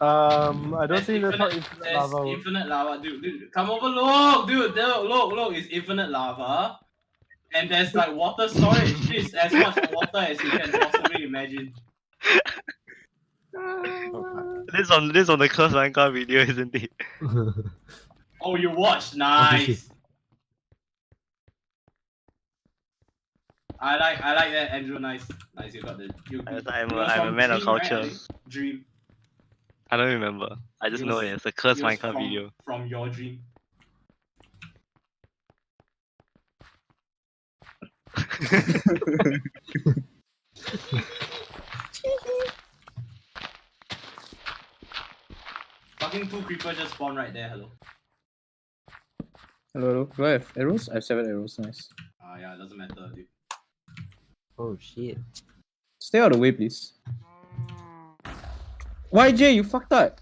D: Um, I don't
B: There's
D: think that's how
B: infinite,
D: infinite
B: there's
D: lava
B: infinite lava. Dude, dude, come over, look, dude, dude, look, look, it's infinite lava. And there's like water storage. This as much water as you can possibly imagine.
C: This on this on the Curse Minecraft video, isn't it?
B: Oh, you watched? Nice. I like, I like that, Andrew. Nice, nice. You got the. You,
C: I'm
B: you-
C: a- I'm a- I'm a man of
B: Dream, right,
C: culture.
B: Dream.
C: I don't remember. I just
B: It
C: know
B: was-
C: it's a Curse
B: It was
C: Minecraft
B: from,
C: video.
B: From your dream. Fucking two creepers just spawned right there. Hello.
F: Hello, hello. Do I have arrows? I have seven arrows. Nice.
B: Ah, yeah, it doesn't matter, dude.
A: oh shit.
F: Stay out of the way, please. YJ, you fucked up.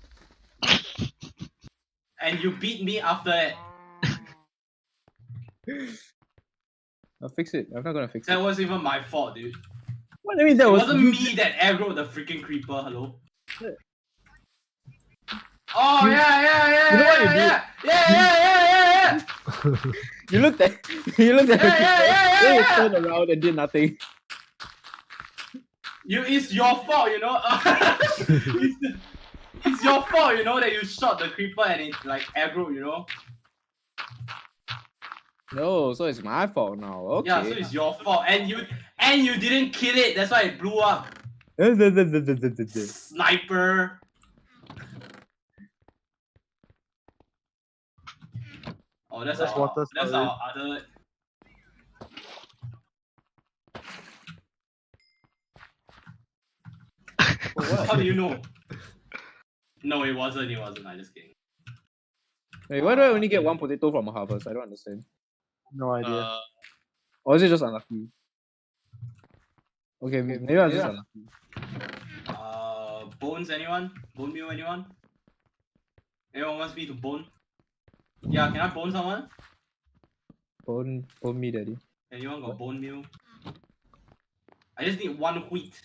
B: And you beat me after that.
F: I'll fix it. I'm not gonna fix
B: That
F: it.
B: That wasn't even my fault, dude.
F: What do you mean that
B: It
F: was
B: wasn't me that aggroed the freaking creeper. Hello. Oh yeah, yeah, yeah,
F: you know you
B: yeah, yeah, yeah, yeah, yeah, yeah,
F: You looked at you looked at the
B: Yeah, yeah,
F: creeper,
B: yeah, yeah,
F: you
B: yeah.
F: turned around and did nothing.
B: You, it's your fault, you know. it's, it's your fault, you know, that you shot the creeper and it like aggro, you know.
F: No, so it's my fault now. Okay.
B: Yeah, so it's your fault, and you and you didn't kill it. That's why it blew up. Sniper. Oh, that's,
D: That's
B: our,
D: water
B: that's
D: storage.
B: our other. How do you know? No, it wasn't. It wasn't. I just kidding.
F: Wait, why do I only get one potato from a harvest? I don't understand.
D: No idea.
E: Uh,
F: Or is it just unlucky? Okay, may- maybe I'm just unlucky.
B: Uh, bones, anyone? Bone meal, anyone? Anyone wants me to bone? Yeah, can I bone someone?
F: Bone, bone me, daddy.
B: Anyone got bone meal? I just need one wheat.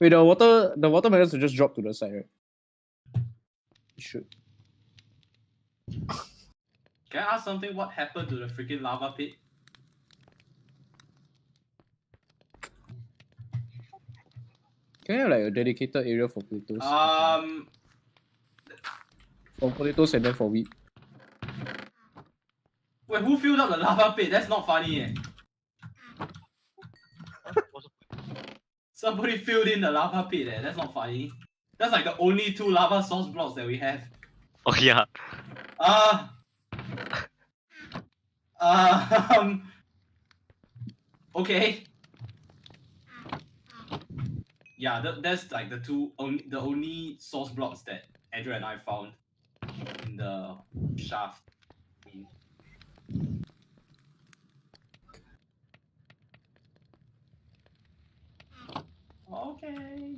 F: Wait, the water, the watermelons will just drop to the side, right? It should.
B: Can I ask something? What happened to the freaking lava pit?
F: Can I have like a dedicated area for potatoes?
B: Um,
F: for potatoes and then for wheat.
B: wait, who filled up the lava pit? That's not funny. Eh? Somebody filled in the lava pit. Eh? That's not funny. That's like the only two lava source blocks that we have.
C: Oh yeah.
B: Uh, uh, um, okay. Yeah, th- that's like the two only the only source blocks that Andrew and I found in the shaft. Okay.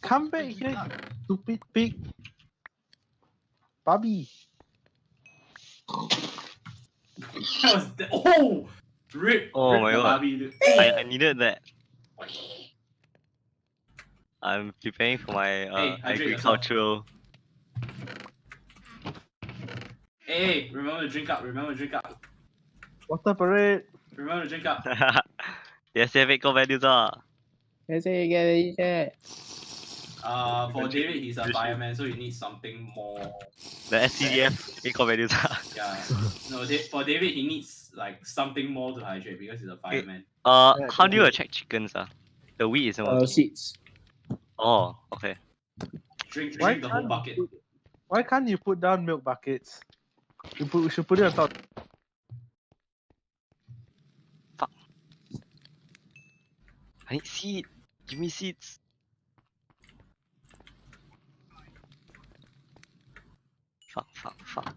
D: Come back here, stupid pig. Bobby.
B: That was the- oh, rip.
C: Oh
B: rip
C: my God.
B: Barbie.
C: I, I needed that. I'm preparing for my uh,
B: Hey,
C: agricultural.
B: Hey, remember to drink up. Remember to drink up.
D: Water parade.
B: Remember to drink up.
C: yes, you have eco values ah.
F: Let's you get it.
B: Uh, for David, he's a fireman, so he needs something more.
C: The SCDF eco values ah.
B: Yeah. No, for David, he needs like something more to hydrate because he's a fireman.
C: Uh,
D: Yeah,
C: how do you attract chickens ah? The wheat isn't
F: Uh, seeds.
C: Oh, okay.
B: Drink,
D: Why
B: drink the whole
D: can't
B: bucket.
D: you put- Why can't you put down milk buckets? You put, we should put it on top. Fuck.
C: I need seed. Give me seeds. Fuck, fuck, fuck.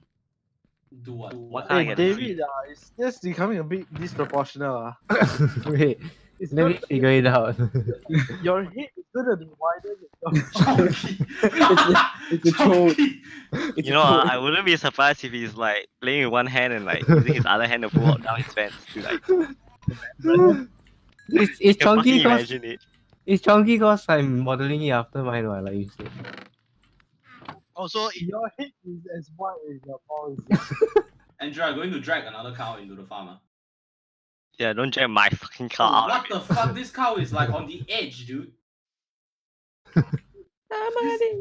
B: Do what?
C: What can I
D: Hey,
C: get?
D: David, uh, it's just becoming a bit disproportional. Uh.
A: Wait,
D: It's
A: let me
D: not,
A: figure it out.
D: your head is gonna be wider than your
B: Chunky.
F: it's a troll.
B: Chunky.
F: It's
C: You know, uh, I wouldn't be surprised if he's like playing with one hand and like using his other hand to pull out down his pants to like.
A: it's it's chunky cause
C: it.
A: it's chunky cause I'm modeling it after mine, what, like you said.
E: Also, it-
D: Your head is as wide as your balls.
B: Andrew, I'm going to drag another cow into the farmer.
C: Yeah, don't drag my fucking cow.
B: Oh,
C: out.
B: what the fuck? This cow is like on the edge, dude. This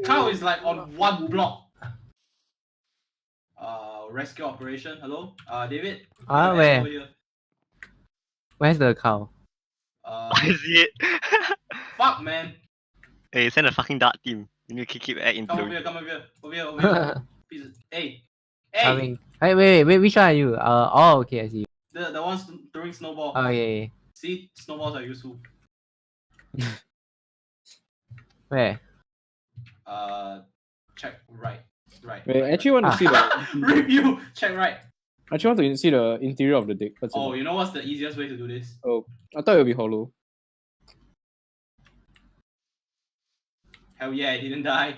B: cow is like on one block. Uh, rescue operation. Hello, uh, David.
A: Ah,
B: Over
A: where? Where's the cow?
B: Uh,
C: it. I see it.
B: fuck, man.
C: hey, send a fucking dart team. You need to kick it back
B: Come
C: the
B: over here. Come over here. Over here. Over here. Piece of- Hey, hey.
A: I mean, hey, wait, wait, wait, which one are you? Uh, oh, okay, I see.
B: The the ones throwing snowball.
A: Oh, yeah, yeah.
B: See, snowballs are useful.
A: Where?
B: Uh, check right, right.
F: Wait, I
B: right,
F: actually want to see the.
B: review. Check right.
F: I actually want to see the interior of the deck. What's
B: Oh,
F: it?
B: you know what's the easiest way to do this?
F: Oh, I thought it would be hollow.
B: Hell yeah, it didn't die.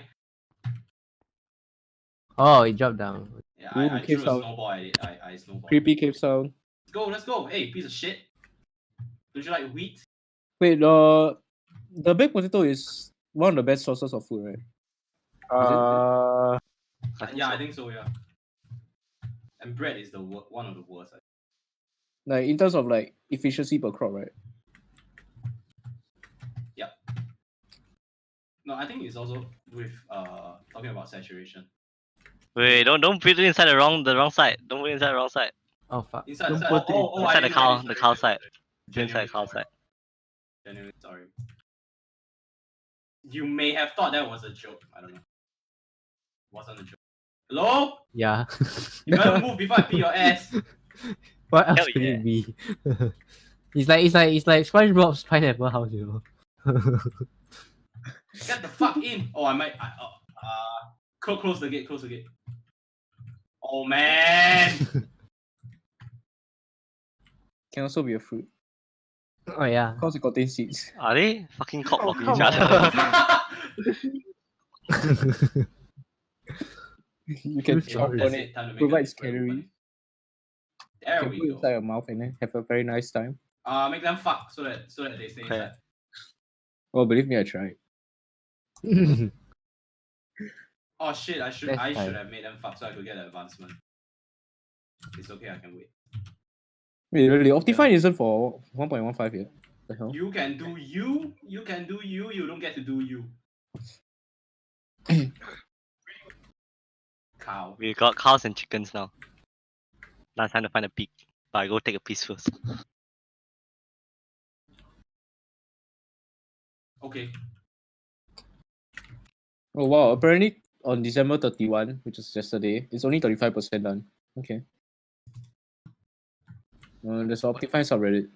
A: Oh, he dropped down.
B: Yeah,
F: Ooh,
B: I, I threw a
F: sound.
B: snowball at it. I, I snowballed.
F: Creepy cave sound.
B: Let's go, let's go. Hey, piece of shit. Don't you like wheat?
F: Wait, uh, the baked potato is one of the best sources of food, right?
D: Uh,
C: I
B: yeah,
C: so.
B: I think so. Yeah. And bread is the wor- one of the worst. I
F: Like in terms of like efficiency per crop, right?
B: No, I think it's also with uh talking about saturation.
C: Wait, don't don't put it inside the wrong the wrong side. Don't put it inside the wrong side.
A: Oh, fuck.
B: Inside,
D: Don't
B: inside,
D: put
B: oh,
D: it
B: oh, oh,
C: inside the
B: didn't-
C: cow
B: didn't-
C: the cow side. Put it
B: Genuinely
C: inside the cow side.
B: Genuinely sorry. You may have thought that was a joke. I don't know. Wasn't a joke. Hello?
A: Yeah.
B: You better move before I beat your ass.
A: what else
C: Hell
A: could
C: yeah.
A: it be? it's like it's like it's like SpongeBob's pineapple house, you know.
B: Get the fuck in. Oh, I might. I, uh, uh, close, close the gate. Close the gate. Oh man.
F: Can also be a fruit
A: oh yeah.
F: because it contains seeds.
C: Are they fucking cock
D: Oh,
C: each other?
F: you can
A: Fruit
F: chop on it,
B: it. Time to make
F: provides calories.
B: open. There
F: can
B: we
F: put it
B: go.
F: inside your mouth and then have a very nice time.
B: Uh, make them fuck so that so that they stay
C: Okay.
B: inside.
F: Oh, believe me, I tried.
B: Oh shit! I should
A: That's
B: I
A: fine.
B: should have made them fuck so I could get the advancement. It's okay. I can wait.
F: Wait, really? Optifine isn't for 1.15 yet. The hell?
B: You can do you. You can do you. You don't get to do you. Cow.
C: We got cows and chickens now. Now it's time to find a pig. But I go take a piece first.
B: Okay.
F: Oh wow! Apparently on December thirty one, which is yesterday, it's only thirty five percent done. Okay. Uh, there's Optifine subreddit.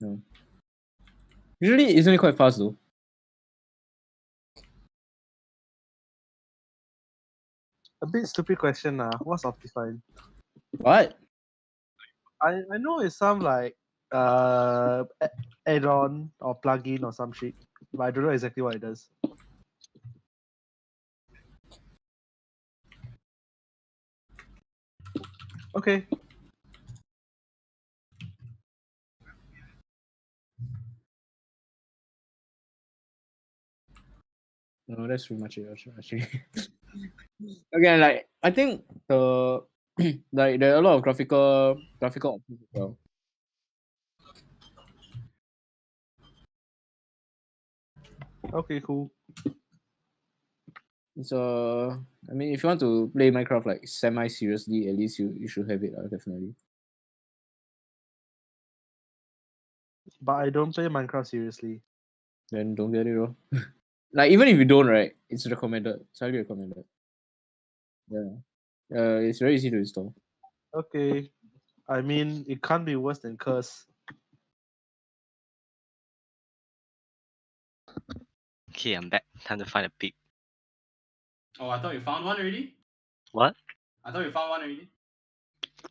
F: No. Usually, isn't it quite fast though?
D: A bit stupid question now. What's Optifine?
F: What?
D: I, I know it's some like uh add-on or plugin or some shit, but I don't know exactly what it does. Okay.
F: No, that's pretty much it. Actually, again, like I think the like there are a lot of graphical graphical options as well.
D: Okay, cool.
F: It's uh, I mean, if you want to play Minecraft like semi seriously, at least you you should have it. Uh, definitely.
D: But I don't play Minecraft seriously.
F: Then don't get it, bro. like even if you don't, right? It's recommended. It's highly recommended. Yeah. Uh, it's very easy to install.
D: Okay. I mean, it can't be worse than Curse.
C: Okay, I'm back. Time to find a pig.
B: Oh, I thought you found one already.
C: What?
B: I thought you found one already.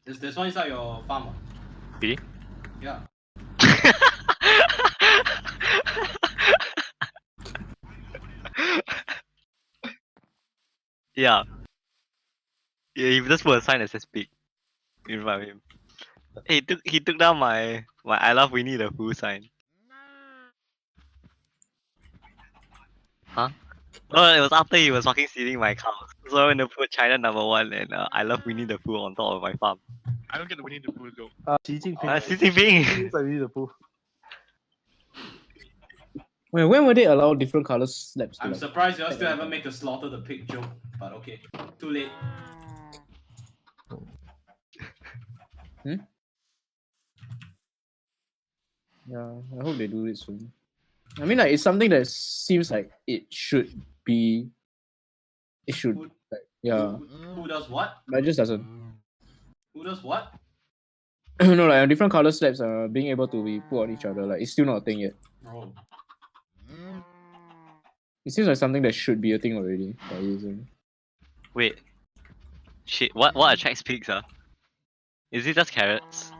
B: This there's one inside your farm.
C: Really?
B: Yeah.
C: yeah. Yeah, he just put a sign that says pig in front of him. He took he took down my my I love Winnie the Pooh sign. Huh? No, it was after he was fucking stealing my cows. So I went to put China number one and uh, I love Winnie the Pooh on top of my farm.
E: I don't get the Winnie the Pooh though.
D: Uh, Xi Jinping.
C: Uh, Xi Jinping!
D: It's Winnie the Pooh.
F: When when will they allow different color slabs?
B: I'm
F: like,
B: surprised you all still haven't made the slaughter the pig joke, but okay. Too late. hmm?
F: Yeah, I hope they do it soon. I mean, like it's something that seems like it should be. It should, like, yeah,
B: Who, who does what?
F: but it just doesn't.
B: Who does what?
F: no, like different color slabs are uh, being able to be put on each other. Like it's still not a thing yet.
B: Oh.
F: It seems like something that should be a thing already, but it isn't.
C: Wait. Shit, what what attracts pigs, huh? Is it just carrots?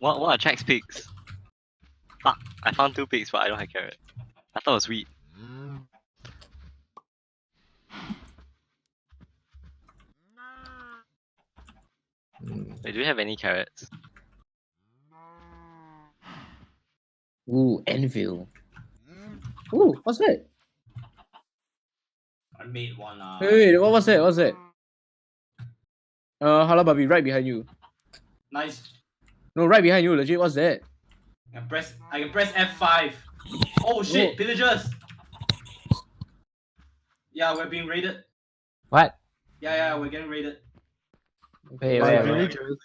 C: What what attracts pigs? Fuck, I found two pigs, but I don't have carrot. I thought it was wheat. Wait, do you have any carrots?
F: Ooh, anvil. Ooh, what's that?
B: I made one. Uh,
F: Wait, wait, what was that? What's that? Uh, hello, Bobby, right behind you.
B: Nice.
F: No, right behind you. Legit, what's that?
B: I can press. I can press F5. Oh shit!
F: Oh.
B: Villagers. Yeah, we're being raided.
A: What?
B: Yeah, yeah, we're getting raided.
A: Wait,
D: By
A: wait,
B: Right.
A: wait.
D: villagers.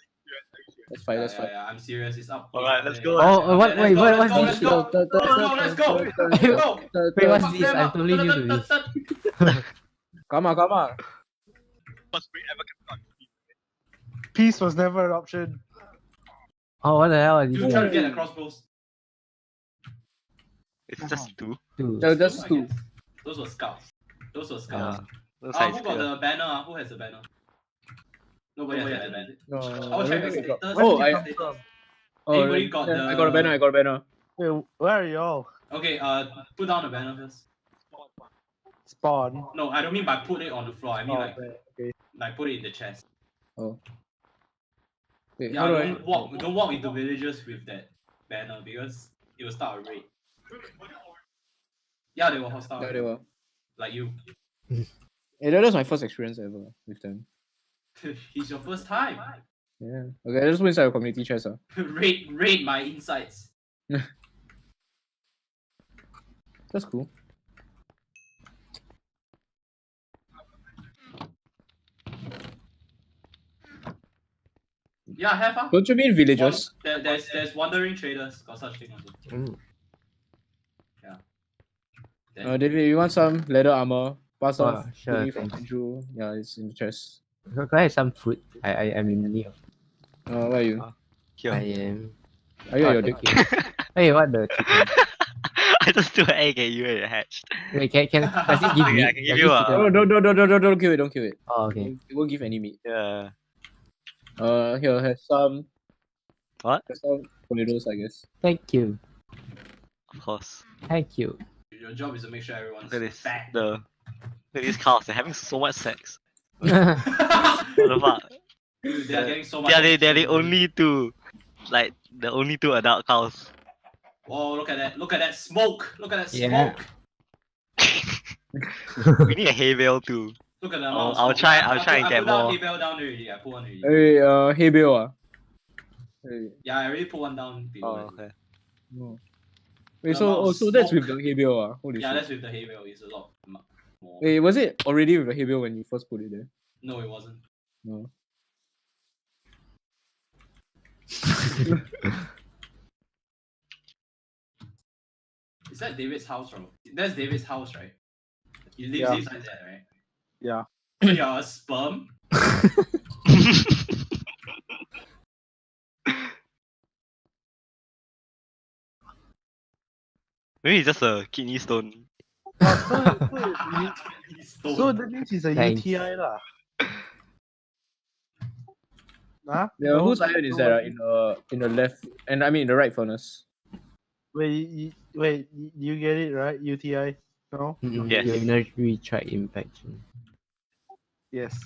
F: That's fine.
B: Yeah,
F: That's
B: yeah, yeah, I'm serious. It's up.
C: Alright,
B: It's
C: let's
B: up
C: go.
B: there.
A: Oh, oh, what-
B: Let's
A: wait,
B: go,
A: what-
B: let's
A: what's
B: go,
A: this?
B: Let's go. Let's go. Let's go. Let's go.
A: Wait, what's
B: Fuck
A: this?
B: them
A: I'm
B: up.
A: totally new to this.
F: Come on, come on.
E: First we ever get on.
D: Peace was never an option.
A: Oh, what the hell are
B: You
A: these
B: try to
A: guys?
B: get the crossbows.
C: It's just two.
A: Dude.
F: No, that's oh
B: I
F: two.
B: guess. Those were scouts. Those were scouts.
C: Those
B: Uh, who got the banner? Who has the banner? Nobody has the banner.
F: No,
B: I'll
F: I
B: check
F: don't
B: the
F: think I got-
B: status.
F: Oh, I.
B: status.
F: Oh,
B: Anybody got
F: Yeah,
B: the-
F: I got a banner. I got a banner.
D: Wait, where are y'all?
B: Okay, uh, put down the banner first.
D: Spawn.
B: No, I don't mean by put it on the floor. I mean
D: Oh,
B: like,
D: okay, okay.
B: like put it in the chest.
F: Oh. Wait,
B: Yeah,
F: how do I?
B: don't walk. Don't walk into villages with that banner because it will start a raid. Yeah, they were hostile.
F: Yeah, they were.
B: Like you.
F: Yeah, that was my first experience ever with them.
B: It's your first time.
F: Yeah. Okay, let's put inside your community chest. Uh.
B: raid raid my insights.
F: That's cool.
B: Yeah, have ah.
F: Don't you mean villagers?
B: There, there's there's wandering traders. Got such thing.
A: Mm.
B: Then,
F: Uh, David, you want some leather armor? Pass
A: Oh,
F: off.
A: sure,
F: Only from
A: thanks.
F: Andrew. Yeah, it's in the chest.
A: Could I have some food? I I am in need of.
F: Uh, where are you?
C: Here.
A: I am.
F: Are you at
A: Oh,
F: your
A: thank
F: dick?
A: Hey, what the chicken?
C: I just threw an egg at you and it hatched.
A: Wait, can can does it give
C: Okay,
A: meat?
C: I can give
A: Does
C: you a-
A: chicken-
F: Oh, don't, don't, don't, don't, don't, don't kill it, don't kill it.
A: Oh, okay.
F: It won't give any meat.
C: Yeah.
F: Uh, here, have some.
C: What?
F: Have some potatoes, I guess.
A: Thank you.
C: Of course.
A: Thank you.
B: Your job is to make sure everyone's
C: Look at this.
B: fat.
C: The look at these cows. They're having so much sex.
A: yeah,
C: What the fuck?
B: Dude, they are getting so much.
C: Yeah, they they're the only two, like the only two adult cows.
B: Oh, look at that! Look at that smoke! Look at that
A: Yeah.
B: smoke!
C: we need a hay bale too.
B: Look at the
C: I'll- I'll try-
B: I-
C: I'll
B: I
C: try
B: put-
C: and
B: I
C: get
B: put down
C: more.
B: hay bale down already. I put one already.
F: Hey, uh, hay bale, ah. Hey,
B: Yeah, I already put one down. below
C: Oh, okay.
F: no. Wait, so, oh, so that's with the hay bale, ah. Holy
B: Yeah,
F: shit.
B: that's with the hay bale. It's a lot more.
F: Wait, was it already with the hay bale when you first put it there?
B: No, it wasn't.
F: No.
B: Is that David's house, bro? That's David's house, right? He lives
D: Yeah.
B: inside there, right?
D: Yeah.
B: You're a sperm.
C: Maybe it's just a kidney stone.
D: So, so,
B: He's
D: so that means it's a
A: Thanks.
D: UTI lah. Huh?
F: Yeah,
D: No-
F: whose iron is that? ah, in the in the left, and I mean in the right furnace.
D: Wait, you, wait, you- you get it right? UTI? No?
A: Mm,
C: Yes.
A: Urinary tract infection.
D: Yes.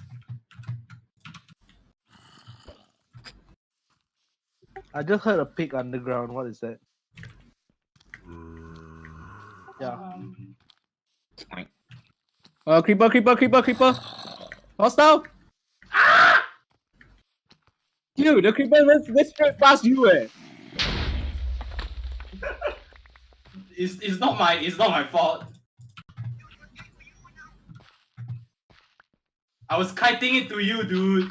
D: I just heard a pig underground. What is that? Yeah.
F: Uh, creeper, creeper, creeper, creeper. Hostile. Ah! Dude, the creeper went, went straight past you, eh.
B: it's, it's not my it's not my fault. I was kiting it to you, dude.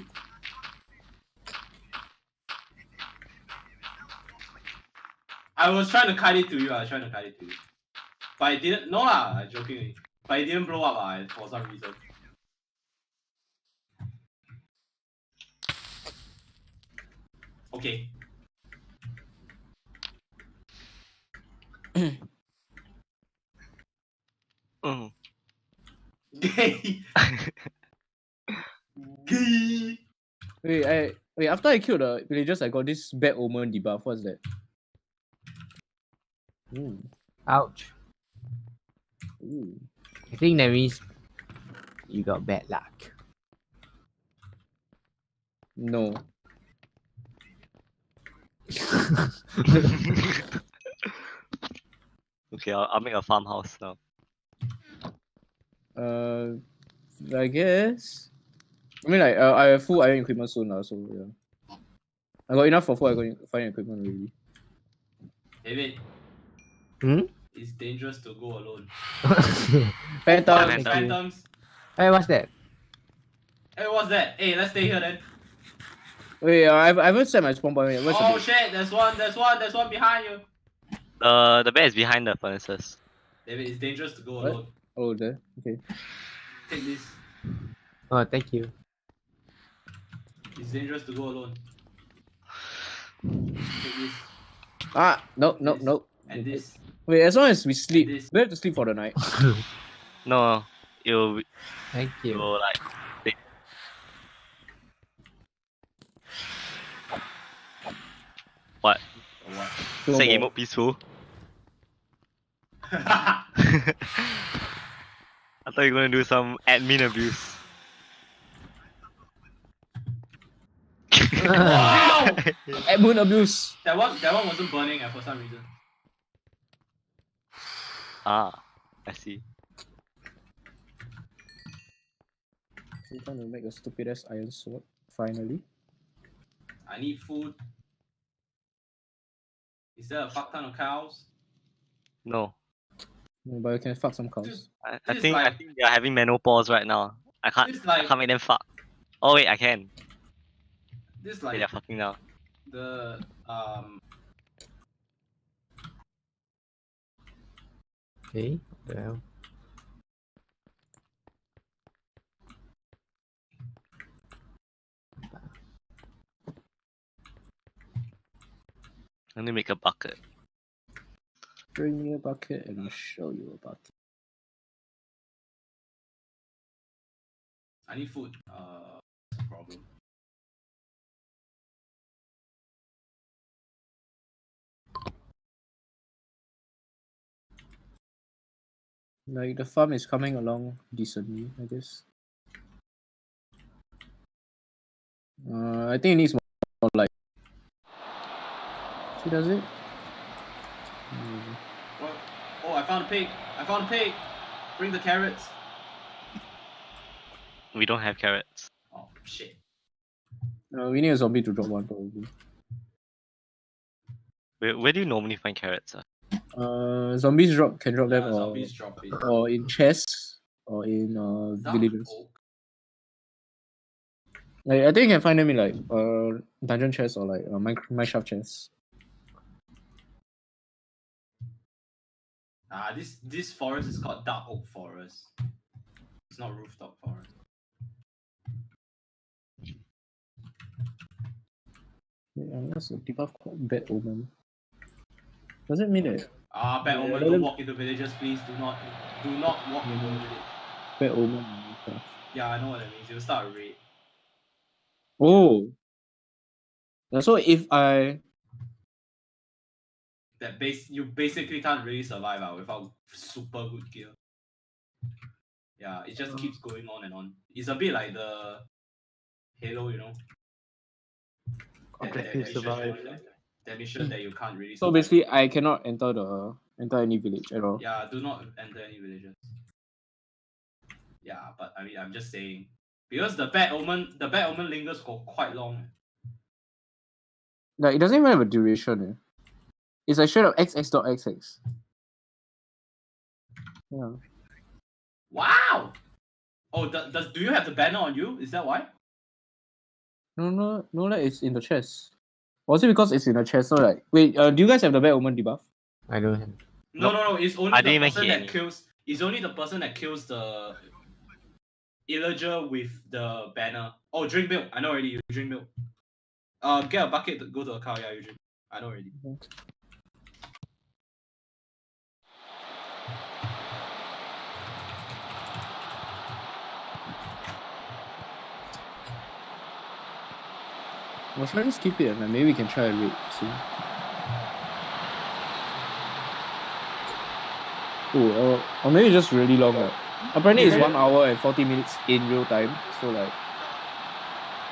B: I was trying to kite it to you. I was trying to kite it to you, but it didn't. No lah, I jokingly. But it didn't blow up ah, for some reason. Okay.
C: Mm.
B: Gay. Gay.
F: Wait, I wait. After I killed the villagers, I got this bad omen debuff. What's that? Ooh,
A: Ouch.
F: Ooh.
A: I think that means you got bad luck.
F: No.
C: okay, I'll, I'll make a farmhouse now.
F: Uh, I guess. I mean, like, uh, I have full iron equipment soon now, so yeah. I got enough for full iron fire equipment already.
B: David.
A: Hmm?
B: It's dangerous to go alone.
F: Phantom,
C: Phantom.
B: Phantoms.
A: hey, what's that?
B: Hey, what's that? Hey, let's stay here then.
F: Wait, uh, I've, I haven't set my spawn point yet. Where's
B: oh shit, there's one, there's one, there's one behind you.
C: The the bear is behind the furnaces.
B: David, it's dangerous to go
F: What?
B: alone.
F: Oh, there. Okay.
B: Take this.
A: Oh, thank you.
B: It's dangerous to go alone. Take this
F: Ah, no, no,
B: This.
F: no.
B: and this.
F: Wait, as long as we sleep,
B: This.
F: we have to sleep for the night.
C: No, it'll be-
A: Thank
C: it
A: you.
C: will like. What?
B: What?
F: No
C: Say
F: more.
C: emote peaceful. I thought you were gonna do some admin abuse.
B: wow!
F: Admin abuse.
B: That one, that one wasn't burning uh, for some reason.
C: Ah, I see.
F: I'm trying to make a stupid ass iron sword. Finally.
B: I need food. Is there a fuck ton of cows?
C: No.
F: no But you can fuck some cows.
C: I, I
B: This
C: think I think they're having menopause right now. I can't
B: This
C: I can't make them fuck. Oh wait, I can.
B: this
C: Wait,
B: like
C: they're fucking now.
B: the um
A: Okay. What the hell?
C: Let me make a bucket.
F: Bring me a bucket and I'll show you a bucket.
B: I need food. Uh, problem.
F: Like the farm is coming along decently, I guess. Uh, I think it needs more, more light. See, does it? Hmm.
B: What? Oh, I found a pig. I found a pig. Bring the carrots.
C: We don't have carrots.
B: Oh shit.
F: Uh, we need a zombie to drop one probably.
C: Where, where do you normally find carrots? ah?
F: Uh, zombies drop can drop them
B: Yeah,
F: or,
B: drop it.
F: or in chests or in uh villages.
B: oak.
F: Like I think you can find them in like uh dungeon chests or like uh, mine minecart chests.
B: Ah, this this forest is called dark oak forest. It's not rooftop forest.
F: Yeah, that's a debuff called Bad Omen. Does it mean that
B: Ah, bad
F: Yeah,
B: omen. Don't walk into villages, please. Do not, do not walk into
F: Mhm.
B: village.
F: Bad Omen?
B: Yeah, I know what that means. You'll start a raid.
F: Oh. Yeah, so if I
B: That base, you basically can't really survive out without super good gear. Yeah, it just
F: Uh.
B: keeps going on and on. It's a bit like the Halo, you know. That- that
D: Objective survive.
B: That mission that you can't really.
F: so
B: survive.
F: basically I cannot enter the enter any village at all.
B: Yeah, do not enter any villages. Yeah, but I mean, I'm just saying because the bad omen, the bad omen lingers for quite long.
F: Like it doesn't even have a duration. Eh. It's like straight up XX.XX. Yeah.
B: Wow. Oh, do, does do you have the banner on you? Is that why?
F: No no no like it's in the chest. Was it because it's in a chest? So like wait, uh, do you guys have the bad omen debuff?
A: I don't have.
B: No, no, no. It's only
C: I
B: the
C: didn't
B: person that
C: any.
B: kills. It's only the person that kills the illager with the banner. Oh, drink milk. I know already. You drink milk. Uh, get a bucket. To go to a car. Yeah, you drink. I know already.
F: Well, should I just keep it and then maybe we can try a raid soon. Oh, or, or maybe just really long. Like, apparently it's one hour and forty minutes in real time. So like,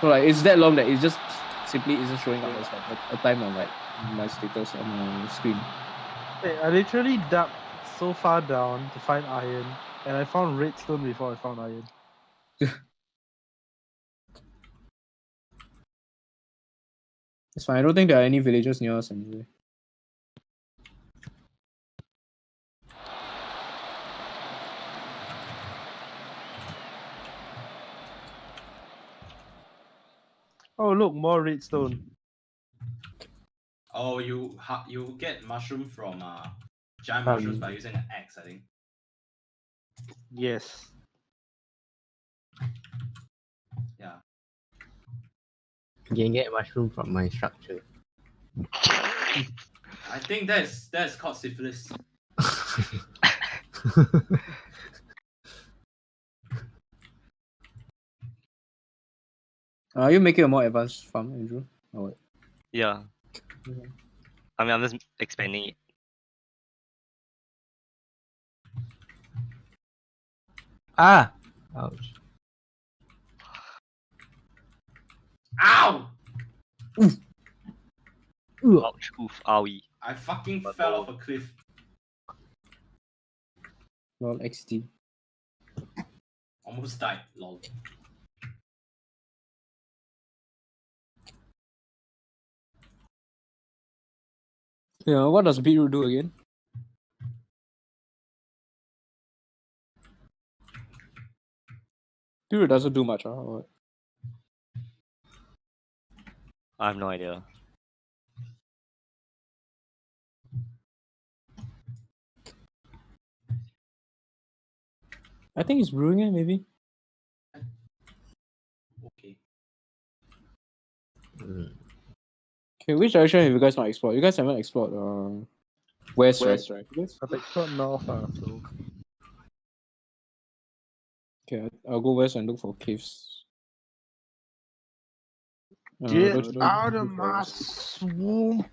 F: so like it's that long that it just simply isn't showing up as like a, a time on like my status on my screen.
D: Hey, I literally dug so far down to find iron, and I found redstone before I found iron.
F: It's fine. I don't think there are any villagers near us anyway.
D: Oh look, more redstone.
B: Oh, you ha- you get mushroom from uh giant
A: Um,
B: mushrooms by using an axe. I think.
D: Yes.
B: Yeah.
A: You can get mushroom from my structure.
B: I think that's that's called syphilis.
F: Uh, are you making a more advanced farm, Andrew? Or what?
C: Yeah.
F: Okay.
C: I mean, I'm just expanding it.
A: ah! Ouch.
B: Ow!
A: Oof.
C: Ouch, oof, owie.
B: I fucking
C: but
B: fell off a cliff.
F: Lol, XD.
B: Almost died, lol.
F: Yeah, what does Beetroot do again? Beetroot doesn't do much, huh?
C: I have no idea.
F: I think it's brewing it, maybe.
B: Okay.
A: Mm.
F: Okay, which direction have you guys not explored? You guys haven't explored uh, west, west, right? Yes.
D: I've explored north, uh, so
F: Okay, I'll go west and look for caves. Uh,
D: get
F: go
D: out of my
F: west.
D: swamp.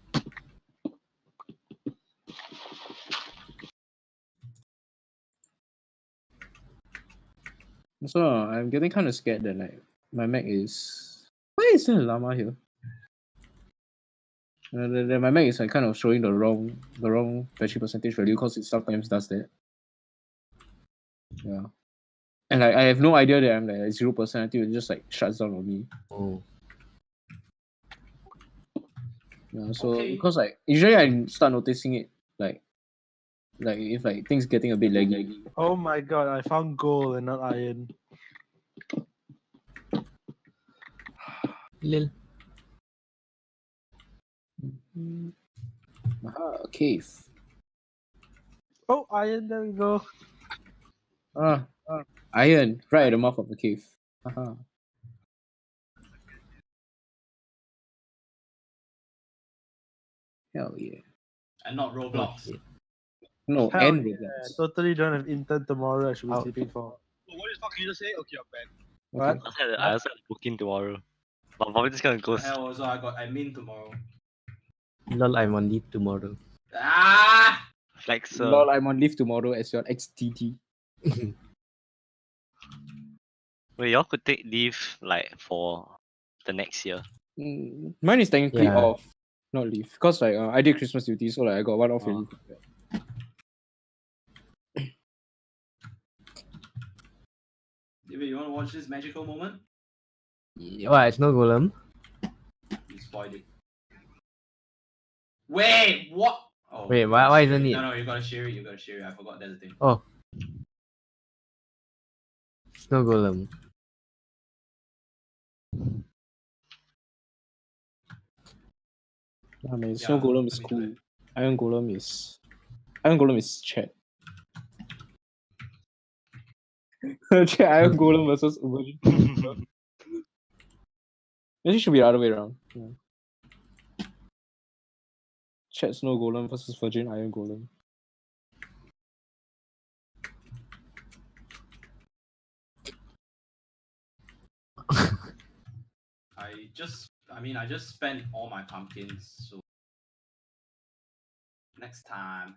F: So uh, I'm getting kind of scared that like my Mac is. Why is there a llama here? Uh, the, the, my Mac is like kind of showing the wrong the wrong battery percentage value because it sometimes does that. Yeah, and like I have no idea that I'm like zero percent until it just like shuts down on me.
A: Oh.
F: Yeah, so
B: Okay.
F: because like usually I start noticing it like like if like things getting a bit laggy.
D: Oh my god, I found gold and not iron.
A: Lil.
F: Aha, a cave.
D: Oh, iron, there we go.
F: Ah, ah, iron right at the mouth of the cave. Haha. Hell yeah.
B: And not Roblox.
A: Okay.
F: No,
D: Hell
F: and
D: yeah,
F: Roblox.
D: totally don't have intern tomorrow. I should be
A: Ouch.
D: sleeping for.
E: So what the fuck did you just say? Okay, I'm back.
D: What?
F: Okay.
C: I also had, I also had a booking tomorrow. But I'm probably just gonna go.
B: What the hell also I got admin tomorrow.
A: Lol, I'm on leave tomorrow.
B: Ah!
C: Flex. uh,
F: Lol, I'm on leave tomorrow as your XTT.
C: Wait, y'all could take leave like for the next year.
F: Mm, mine is technically
A: Yeah.
F: off, not leave. Because like uh, I did Christmas duty, so like I got one off
B: Oh.
F: already.
B: David, you wanna watch this magical moment?
A: Yeah, What? It's no golem.
B: You spoiled it. Wait, what? Oh,
A: Wait, why- why isn't it?
B: No, no, you gotta share it. You gotta share it. I forgot that's the thing.
A: It's no golem.
F: Um, I mean,
B: Yeah,
F: Snow Golem is
B: let me do
F: cool.
B: it.
F: Iron Golem is Iron Golem is chat. chat Iron Golem versus Virgin. It should be the other way around. Yeah. Chat Snow Golem versus Virgin Iron Golem.
B: I just, I mean, I just spent all my pumpkins, so next time.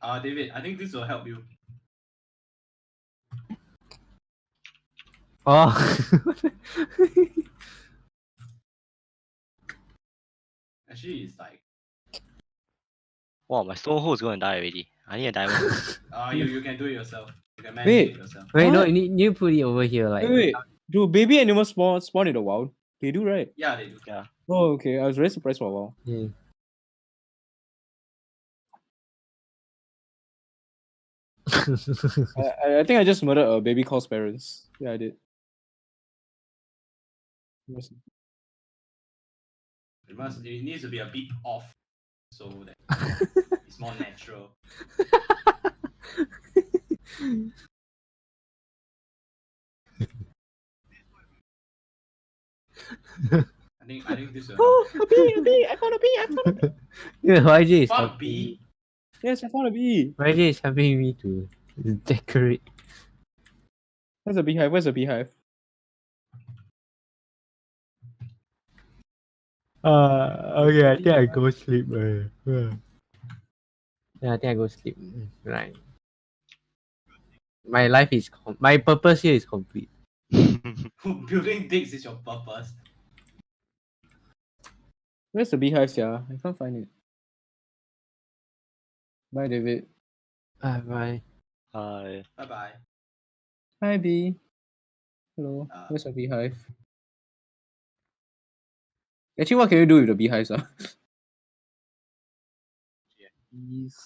B: Uh, David, I think this will help you.
A: Oh.
B: Actually, it's like,
C: Wow, my soul hole is gonna die already. I need a diamond.
B: uh, you, you can do it yourself. You can
F: Wait.
B: it yourself.
A: wait, no,
F: What?
A: you need, you need put it over here. Like,
F: Wait, wait. Do baby animals spawn spawn in the wild? They do, right?
B: Yeah, they do. Yeah.
F: Oh, okay. I was very surprised for a while.
A: Yeah.
F: I, I, I think I just murdered a baby call's parents. Yeah, I did.
B: It must. It needs to be a bit off, so that it's more natural. I think. I think this will.
F: Oh, a bee, a bee! I found a bee! I found a bee!
A: yeah, YJ is
B: Fuck
A: helping.
B: bee.
F: Yes, I found a bee!
A: YJ is helping me to decorate.
F: Where's the beehive? Where's the beehive?
A: Uh, okay, I think I go sleep. Uh, uh. Yeah, I think I go sleep. Mm, Right. My life is com- my purpose here is complete.
B: Building digs is your purpose.
F: Where's the beehive, yeah? I can't find it. Bye, David.
A: Bye bye.
C: Hi.
B: Bye bye.
F: Hi, bee. Hello.
B: Uh,
F: Where's the beehive? Actually, what can you do with the beehives? Ah?
D: Bees.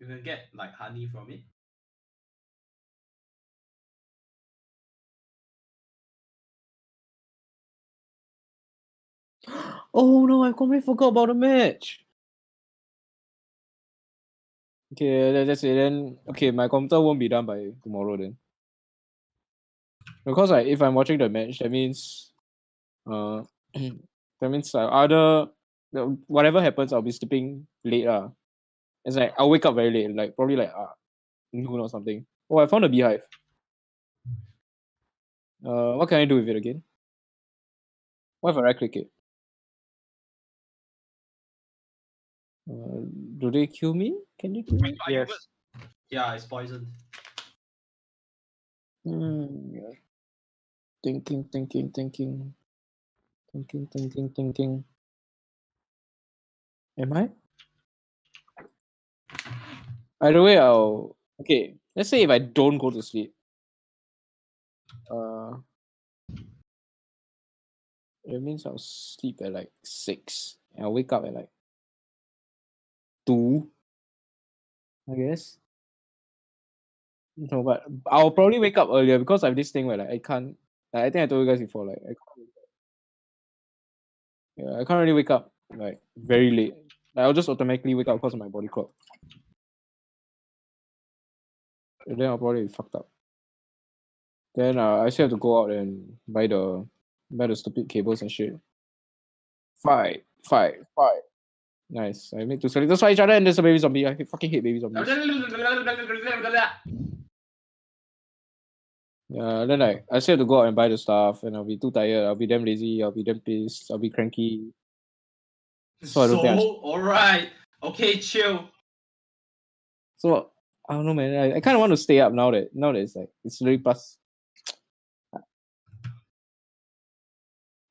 B: You can get like honey from it.
F: Oh no, I completely forgot about the match. Okay, that- that's it. Then okay, my computer won't be done by tomorrow then. Because like if I'm watching the match, that means uh that means like other the- whatever happens, I'll be sleeping late lah. It's like I'll wake up very late, like probably like uh, noon or something. Oh, I found a beehive. Uh, what can I do with it again? What if I right click it? Uh, do they kill me? Can they kill me?
D: Yes.
B: Yeah, it's poisoned.
F: Hmm, yeah. Thinking, thinking, thinking. Thinking, thinking, thinking. Am I? Either way, I'll. Okay, let's say if I don't go to sleep. Uh. It means I'll sleep at like 6. And I'll wake up at like 2. I guess. No, but I'll probably wake up earlier because I have this thing where like I can't. Like, I think I told you guys before. Like I can't. Yeah, I can't really wake up like very late. Like, I'll just automatically wake up because of my body clock. And then I'll probably be fucked up. Then uh, I still have to go out and buy the buy the stupid cables and shit. Fight, fight, fight. Nice. I made two skeletons fight each other and there's a baby zombie. I fucking hate baby zombies. Yeah, then like I still have to go out and buy the stuff, and I'll be too tired. I'll be damn lazy. I'll be damn pissed. I'll be cranky. So
B: So,
F: I-
B: alright. Okay, chill.
F: So I don't know, man. I, I kind of want to stay up now that now that it's like it's really past.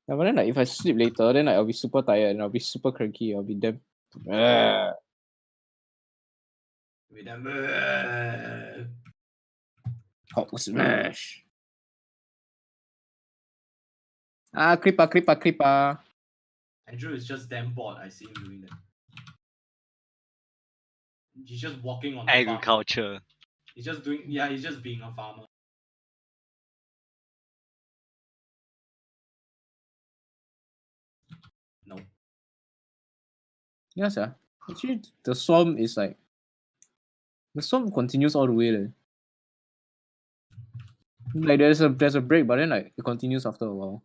F: Yeah, but then like if I sleep later, then like, I'll be super tired and I'll be super cranky. I'll be damn. Ugh.
B: With them. uh,
F: Hot smash. Ah, creeper, creeper, creeper.
B: Andrew is just damn bored. I see him doing that. He's just walking on the farm.
C: Agriculture.
B: He's just doing. Yeah, he's just being a farmer.
F: Yes, yeah. Actually, the swarm is like the swarm continues all the way. Leh. Like there's a there's a break, but then like it continues after a while.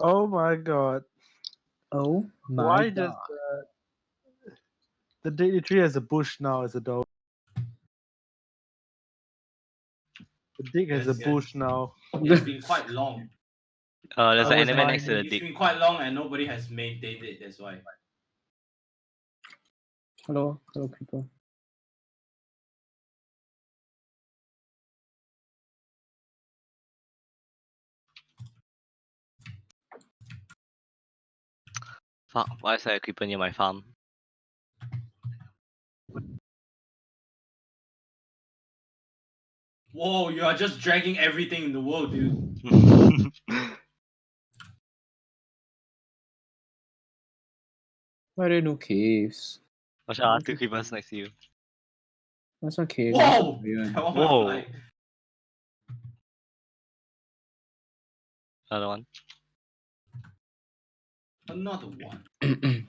D: Oh my god.
F: Oh my
D: Why
F: god!
D: does the the daily tree has a bush now as a dog? The dig has
B: Yes,
D: a
B: yes.
D: bush now.
B: It's been quite long.
C: Uh, there's
D: I
C: an
D: was
C: enemy next to the
D: wondering-
B: It's
C: dick.
B: been quite long and nobody has maintained it. That's why.
F: Hello, hello, people.
C: Fuck, why is there a creeper near my farm?
B: Whoa, you are just dragging everything in the world, dude.
F: Why are there no caves?
C: Watch out, two creepers next to you.
F: That's not cave.
B: Whoa!
F: Yeah.
C: Whoa. Another one.
B: Another one.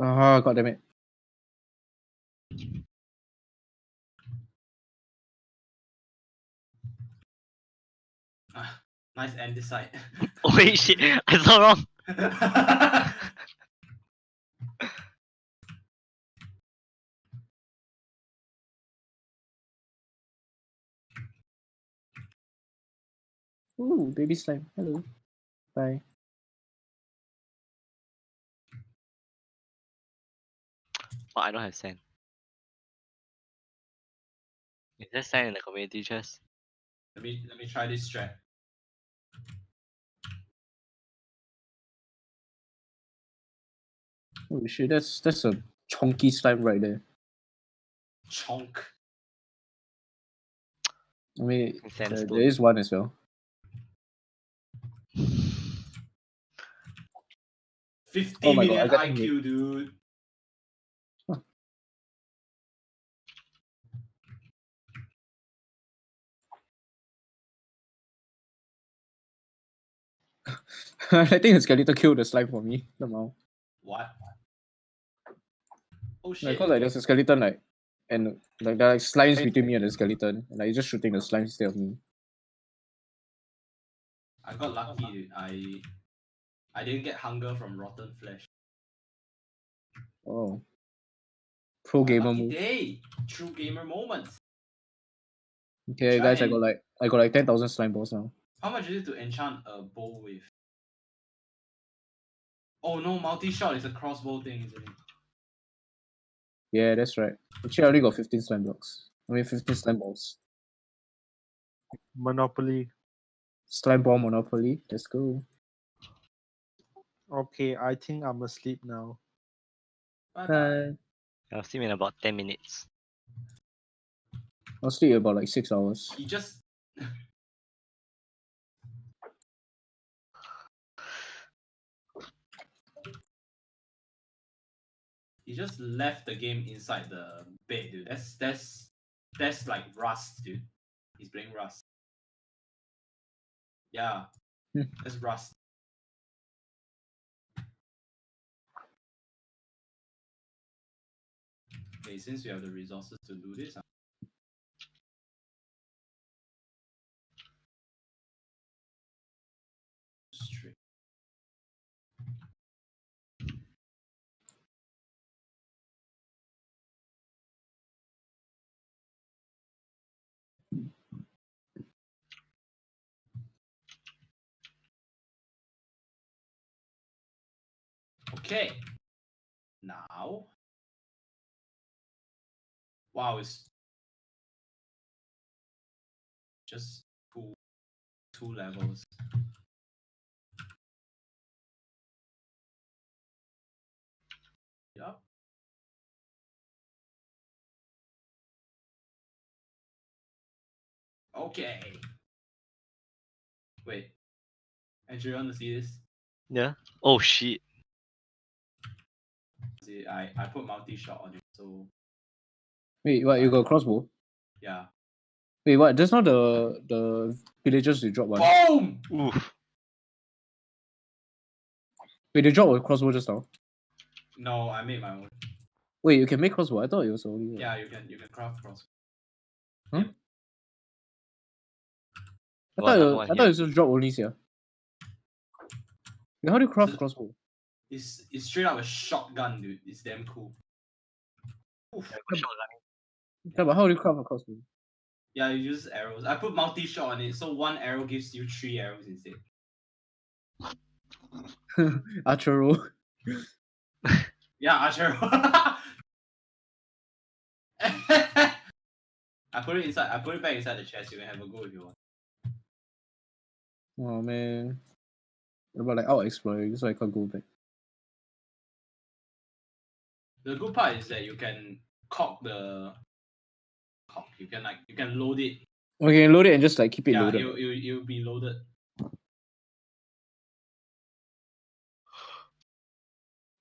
F: Ah, god damn it.
B: Nice andesite.
C: Oh wait, shit! I saw wrong.
F: Ooh, baby slime. Hello. Bye.
C: Oh, I don't have sand. Is there sand in the community chest?
B: let me let me try this strat.
F: Holy shit, that's that's a chunky slime right there.
B: Chunk.
F: I mean,
C: In
F: uh, there is one as well.
B: 50
F: Oh my God,
B: million
F: I got
B: IQ, dude.
F: I think the skeleton killed the slime for me. Somehow.
B: What? Oh
F: Like,
B: shit.
F: cause like there's a skeleton like, and like there are like slimes between me and the skeleton, and like it's just shooting the slime instead of me.
B: I got lucky, dude. I I didn't get hunger from rotten flesh.
F: Oh. Pro gamer
B: Lucky
F: move.
B: day. True gamer moments.
F: Okay, guys, I got like I got like ten thousand slime balls now.
B: How much is it to enchant a bow with? Oh no, multi-shot is a crossbow thing, isn't it?
F: Yeah, that's right. Actually, I only got fifteen slime blocks. I mean, fifteen slime balls.
D: Monopoly.
F: Slime ball monopoly. Let's go.
D: Okay, I think I'm asleep now.
B: Bye-bye.
F: Uh,
C: I'll see you in about 10 minutes.
F: I'll sleep about like six hours.
B: He just He just left the game inside the bed, dude. That's that's that's like Rust, dude. He's playing Rust. Yeah.
F: Hmm.
B: That's Rust. Okay, since we have the resources to do this, Okay. Now. Wow, it's just two two levels. Yup. Okay. Wait. Andrew, you want to see this?
C: Yeah. Oh shit.
B: See, I I put multi shot on it, so
F: Wait, what? You got crossbow?
B: yeah.
F: Wait, what? That's not the the villagers you drop one.
B: Boom!
C: Oof.
F: Wait, they drop a crossbow just now.
B: No, I made my own.
F: Wait, you can make crossbow. I thought it was only.
B: Yeah, you can you can craft crossbow. Hmm? cross.
F: I
C: What,
F: thought, it, I thought it was just drop only here. Wait, how do you craft
B: So-
F: crossbow?
B: It's it's straight up a shotgun, dude. It's damn cool. Oof.
F: Yeah, but how do you craft a crossbow?
B: Yeah, you use arrows. I put multi shot on it, so one arrow gives you three arrows instead.
F: Archero.
B: Yeah, Archer. I put it inside. I put it back inside the chest. You can have a go if you want.
F: Oh man. What about like out exploring, so I can't go back.
B: The good part is that you can cock the cock. You can like you can load it.
F: Okay, load it and just like keep it
B: yeah,
F: loaded.
B: you you you'll be loaded.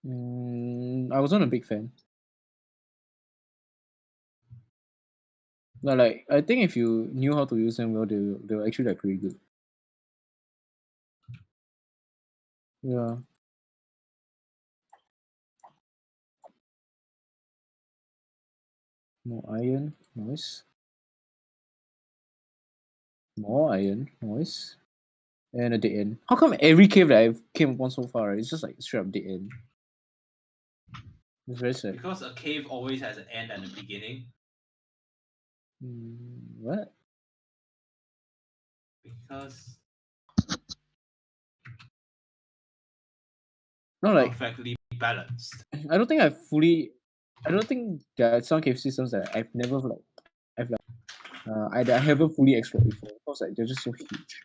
F: Mm, I wasn't a big fan. But like, I think if you knew how to use them well, they were- they were actually like pretty good. Yeah. More iron, nice. More iron, nice. And a dead end. How come every cave that I've came upon so far, it's just like straight up dead end? It's very sad.
B: Because a cave always has an end and a beginning.
F: Mm, what?
B: Because
F: not like
B: perfectly balanced.
F: I don't think I've fully. I don't think there are some cave systems that I've never like. I've like. Uh, I, I haven't fully explored before because like they're just so huge.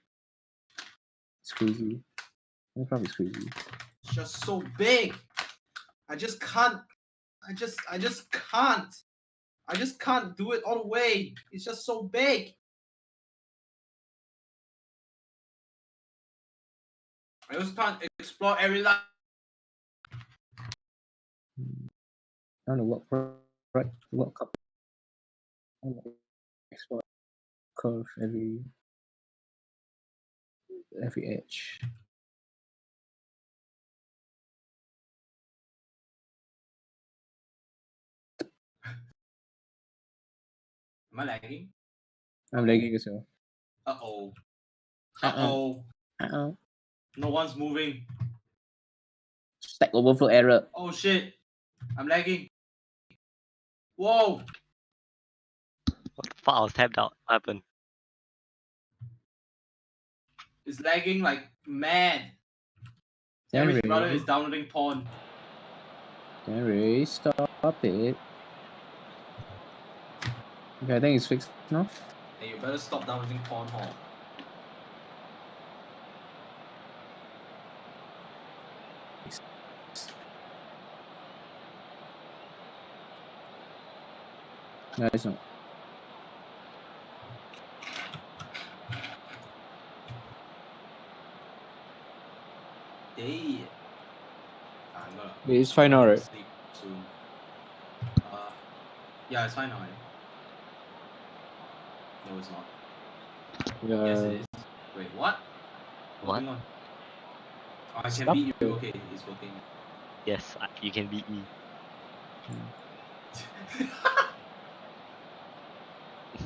F: It's crazy. Minecraft is crazy.
B: It's just so big. I just can't. I just I just can't. I just can't do it all the way. It's just so big. I just can't explore every line.
F: I don't know what pro- right what cup. I don't know, Explore curve every every edge.
B: Am I lagging?
F: I'm lagging as well.
B: Uh oh.
F: Uh
B: Uh oh. No one's moving.
F: Stack Overflow error.
B: Oh shit. I'm lagging. Whoa.
C: What the fuck? I was tapped out. What happened?
B: It's lagging like mad.
F: Henry,
B: Henry's brother is downloading porn.
F: Henry, stop it. Okay, I think it's fixed now.
B: Hey, you better stop downloading porn, hall.
F: No, it's not.
B: Hey. I'm gonna
F: It's fine now, right?
B: soon. Uh, yeah, it's fine now. eh? No, it's not. yes, it is. Wait, what?
C: What?
B: Hang on. Oh, I can
F: Stop
B: beat you. Okay, it's working.
C: Yes, you can beat me.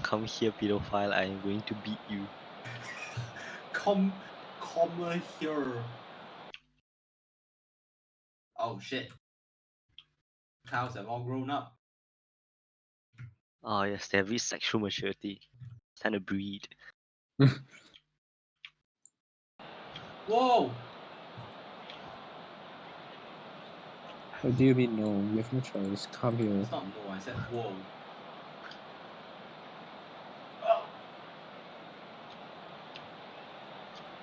C: Come here, pedophile. I am going to beat you.
B: Come, come here. Oh shit. Cows have all grown up.
C: Oh yes, they have reached sexual maturity. It's time to breed.
B: Whoa!
F: What do you mean no? You have no choice. Come here.
B: It's not no, I said whoa.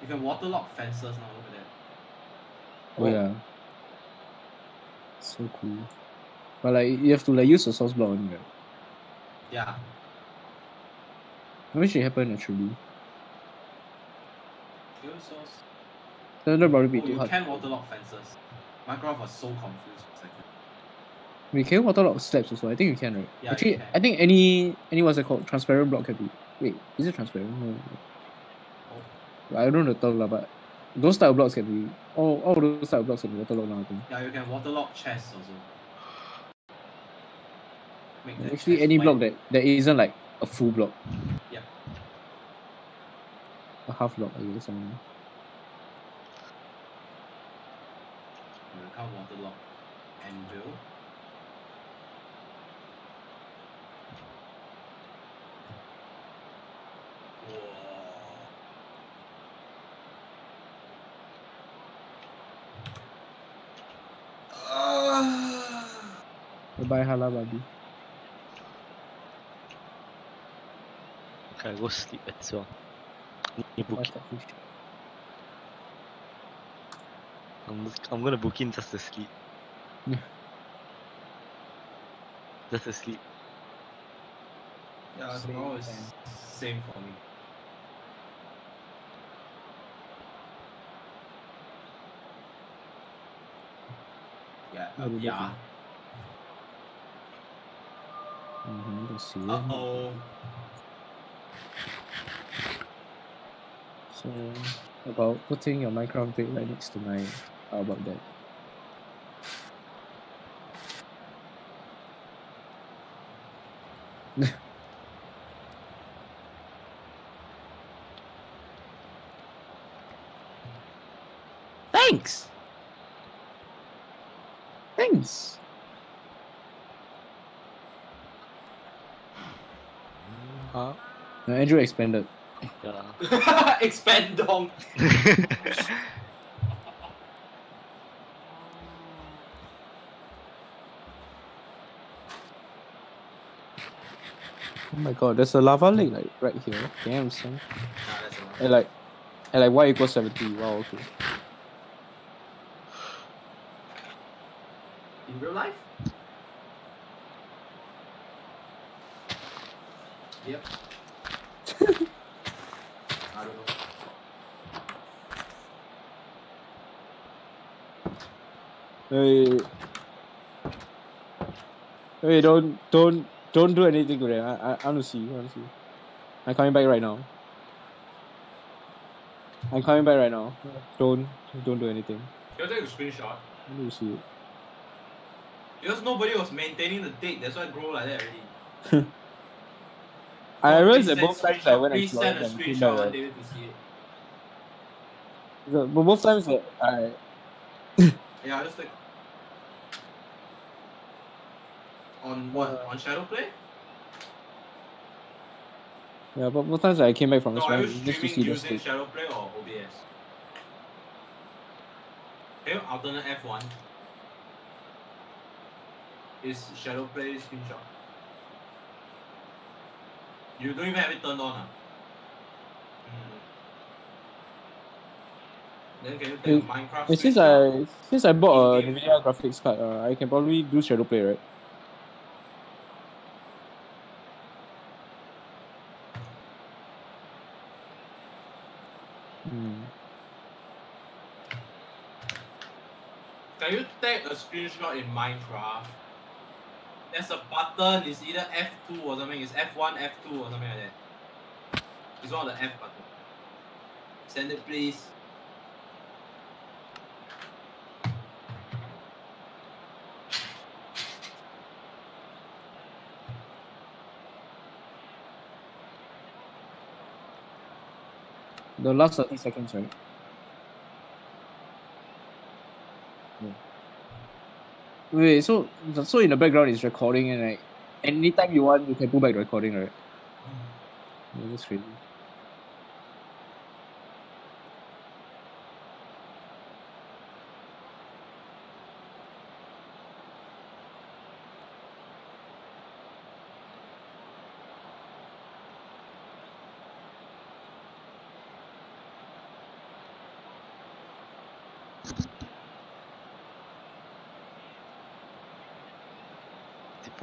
B: You can waterlock fences now, look at that.
F: Oh yeah. So cool. But like you have to like use the source block only, right?
B: Yeah.
F: I wish it happened naturally.
B: Skill source.
F: Probably be
B: Oh,
F: too
B: you
F: hard.
B: can waterlock fences. Minecraft was so confused for a second.
F: We can waterlock slabs also. I think you can, right?
B: Yeah, you
F: Actually,
B: can.
F: I think any any what's it called? Transparent block can be. Wait, is it transparent? No. I don't know the term lah, but those type of blocks can be all all those type of blocks can be waterlocked now. I think.
B: Yeah, you can waterlock chests also. Make
F: Actually, any block that that isn't like a full block.
B: Yeah.
F: A half block, I guess. I don't know.
B: You can't waterlock anvil. Whoa.
F: Bye bye, hala babi.
C: Okay, go sleep as well. Need book
F: What's
C: in.
F: that fish?
C: I'm, I'm gonna book in just to sleep.
F: Yeah.
C: just to sleep.
B: Yeah,
F: Same
B: tomorrow is same for me. Yeah,
F: What do
B: yeah.
F: Mm-hmm, let's see.
B: Uh oh.
F: So, about putting your Minecraft bed right next to mine. How about that? Thanks. Thanks.
C: Huh?
F: No, Andrew expanded.
C: Yeah.
B: Expand dong.
F: Oh my god, there's a lava lake like right here. Damn son.
B: Nah.
F: And like and like y equals seventy. Wow, okay.
B: In real life? Yep. I don't know.
F: Hey, hey, don't, don't, don't do anything to them. I, I, I want to see. I want to see. I'm coming back right now. I'm coming back right now. Don't, don't do anything.
B: You take a screenshot.
F: I need to see it.
B: Because nobody was maintaining the date, that's why it grow like that already.
F: I realized that both times I went and
B: send a screenshot, I want? David to see it.
F: But both times that I,
B: Yeah, I just like on what? On Shadow Play?
F: yeah, but both times I came back from
B: No,
F: this one just to see the state.
B: Shadow Play or OBS? Okay, alternate F1 is Shadow Play screenshot. You don't even have it turned on, ah? Hmm. Then can you take
F: It-
B: Minecraft
F: since? I since I bought a. Nvidia graphics card, uh, I can probably do shadow play, right?
B: You take a screenshot in Minecraft? There's a button, it's either F2 or something, it's F1, F2 or something like that. It's one of the F button. Send it please.
F: The last thirty seconds, right? Yeah. Wait, so so in the background it's recording and like anytime you want you can pull back the recording, right? Mm. Yeah, that's crazy.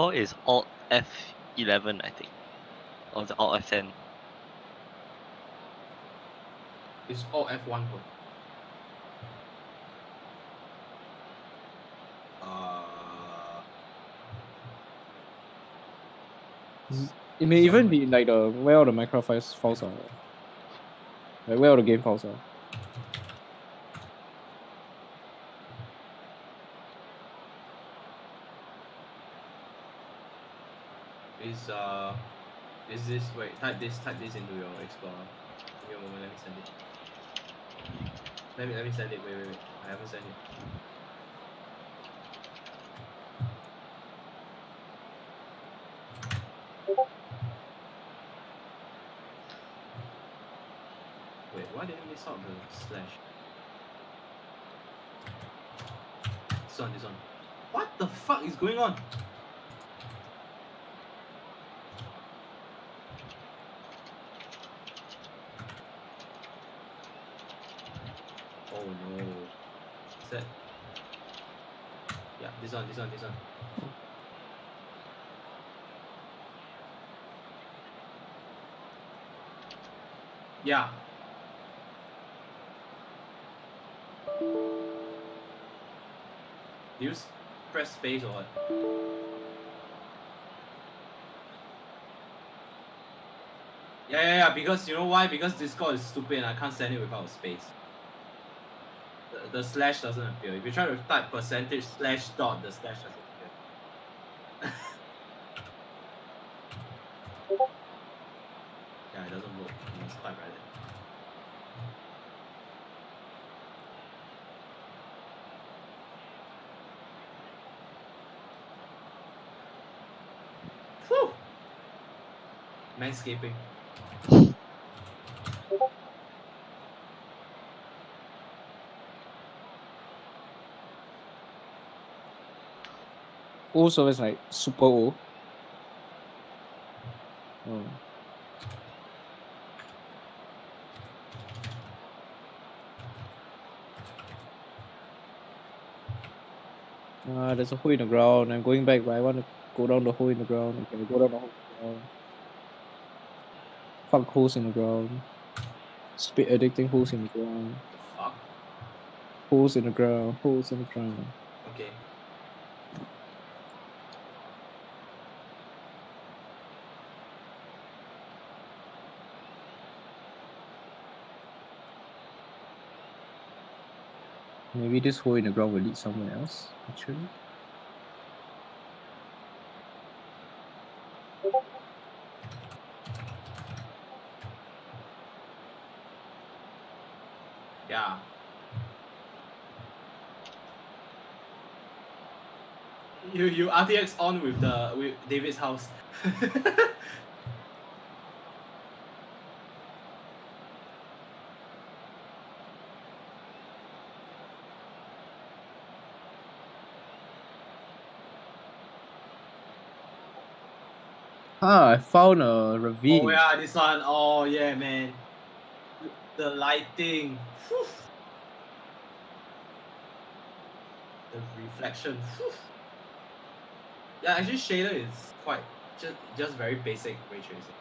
C: Default is Alt F11, I think. Or the Alt F10.
B: It's all F1 bro. Uh,
F: It may even be like the where all the Minecraft files, files are. Like where all the game files are.
B: Is uh, is this wait? Type this, type this into your Explorer. Give me a moment, let me send it. Let me let me send it. Wait, wait, wait. I haven't sent it. Wait, why did I miss out the slash? This one, this one. What the fuck is going on? Oh no. Is that? Yeah, this one, this one, this one. Yeah. Do you press space or what? Yeah, yeah, yeah, because you know why? Because Discord is stupid and I can't send it without space. The, slash doesn't appear. If you try to type percentage slash dot, the slash doesn't appear. yeah, it doesn't work. You must type right there. Whew! Manscaping.
F: Old server is like super old. Oh. Ah, there's a hole in the ground. I'm going back, but I want to go down the hole in the ground. Okay, go down the hole in the ground. Fuck holes in the ground. Spit addicting holes in the ground.
B: Fuck.
F: Holes in the ground. Holes in the ground.
B: Okay.
F: Maybe this hole in the ground will lead somewhere else, actually.
B: Yeah. You you RTX on with the with David's house.
F: Ah, I found a ravine.
B: oh yeah, this one. Oh yeah, man. The lighting. Whew. The reflection. Whew. Yeah, actually shader is quite just just very basic ray tracing.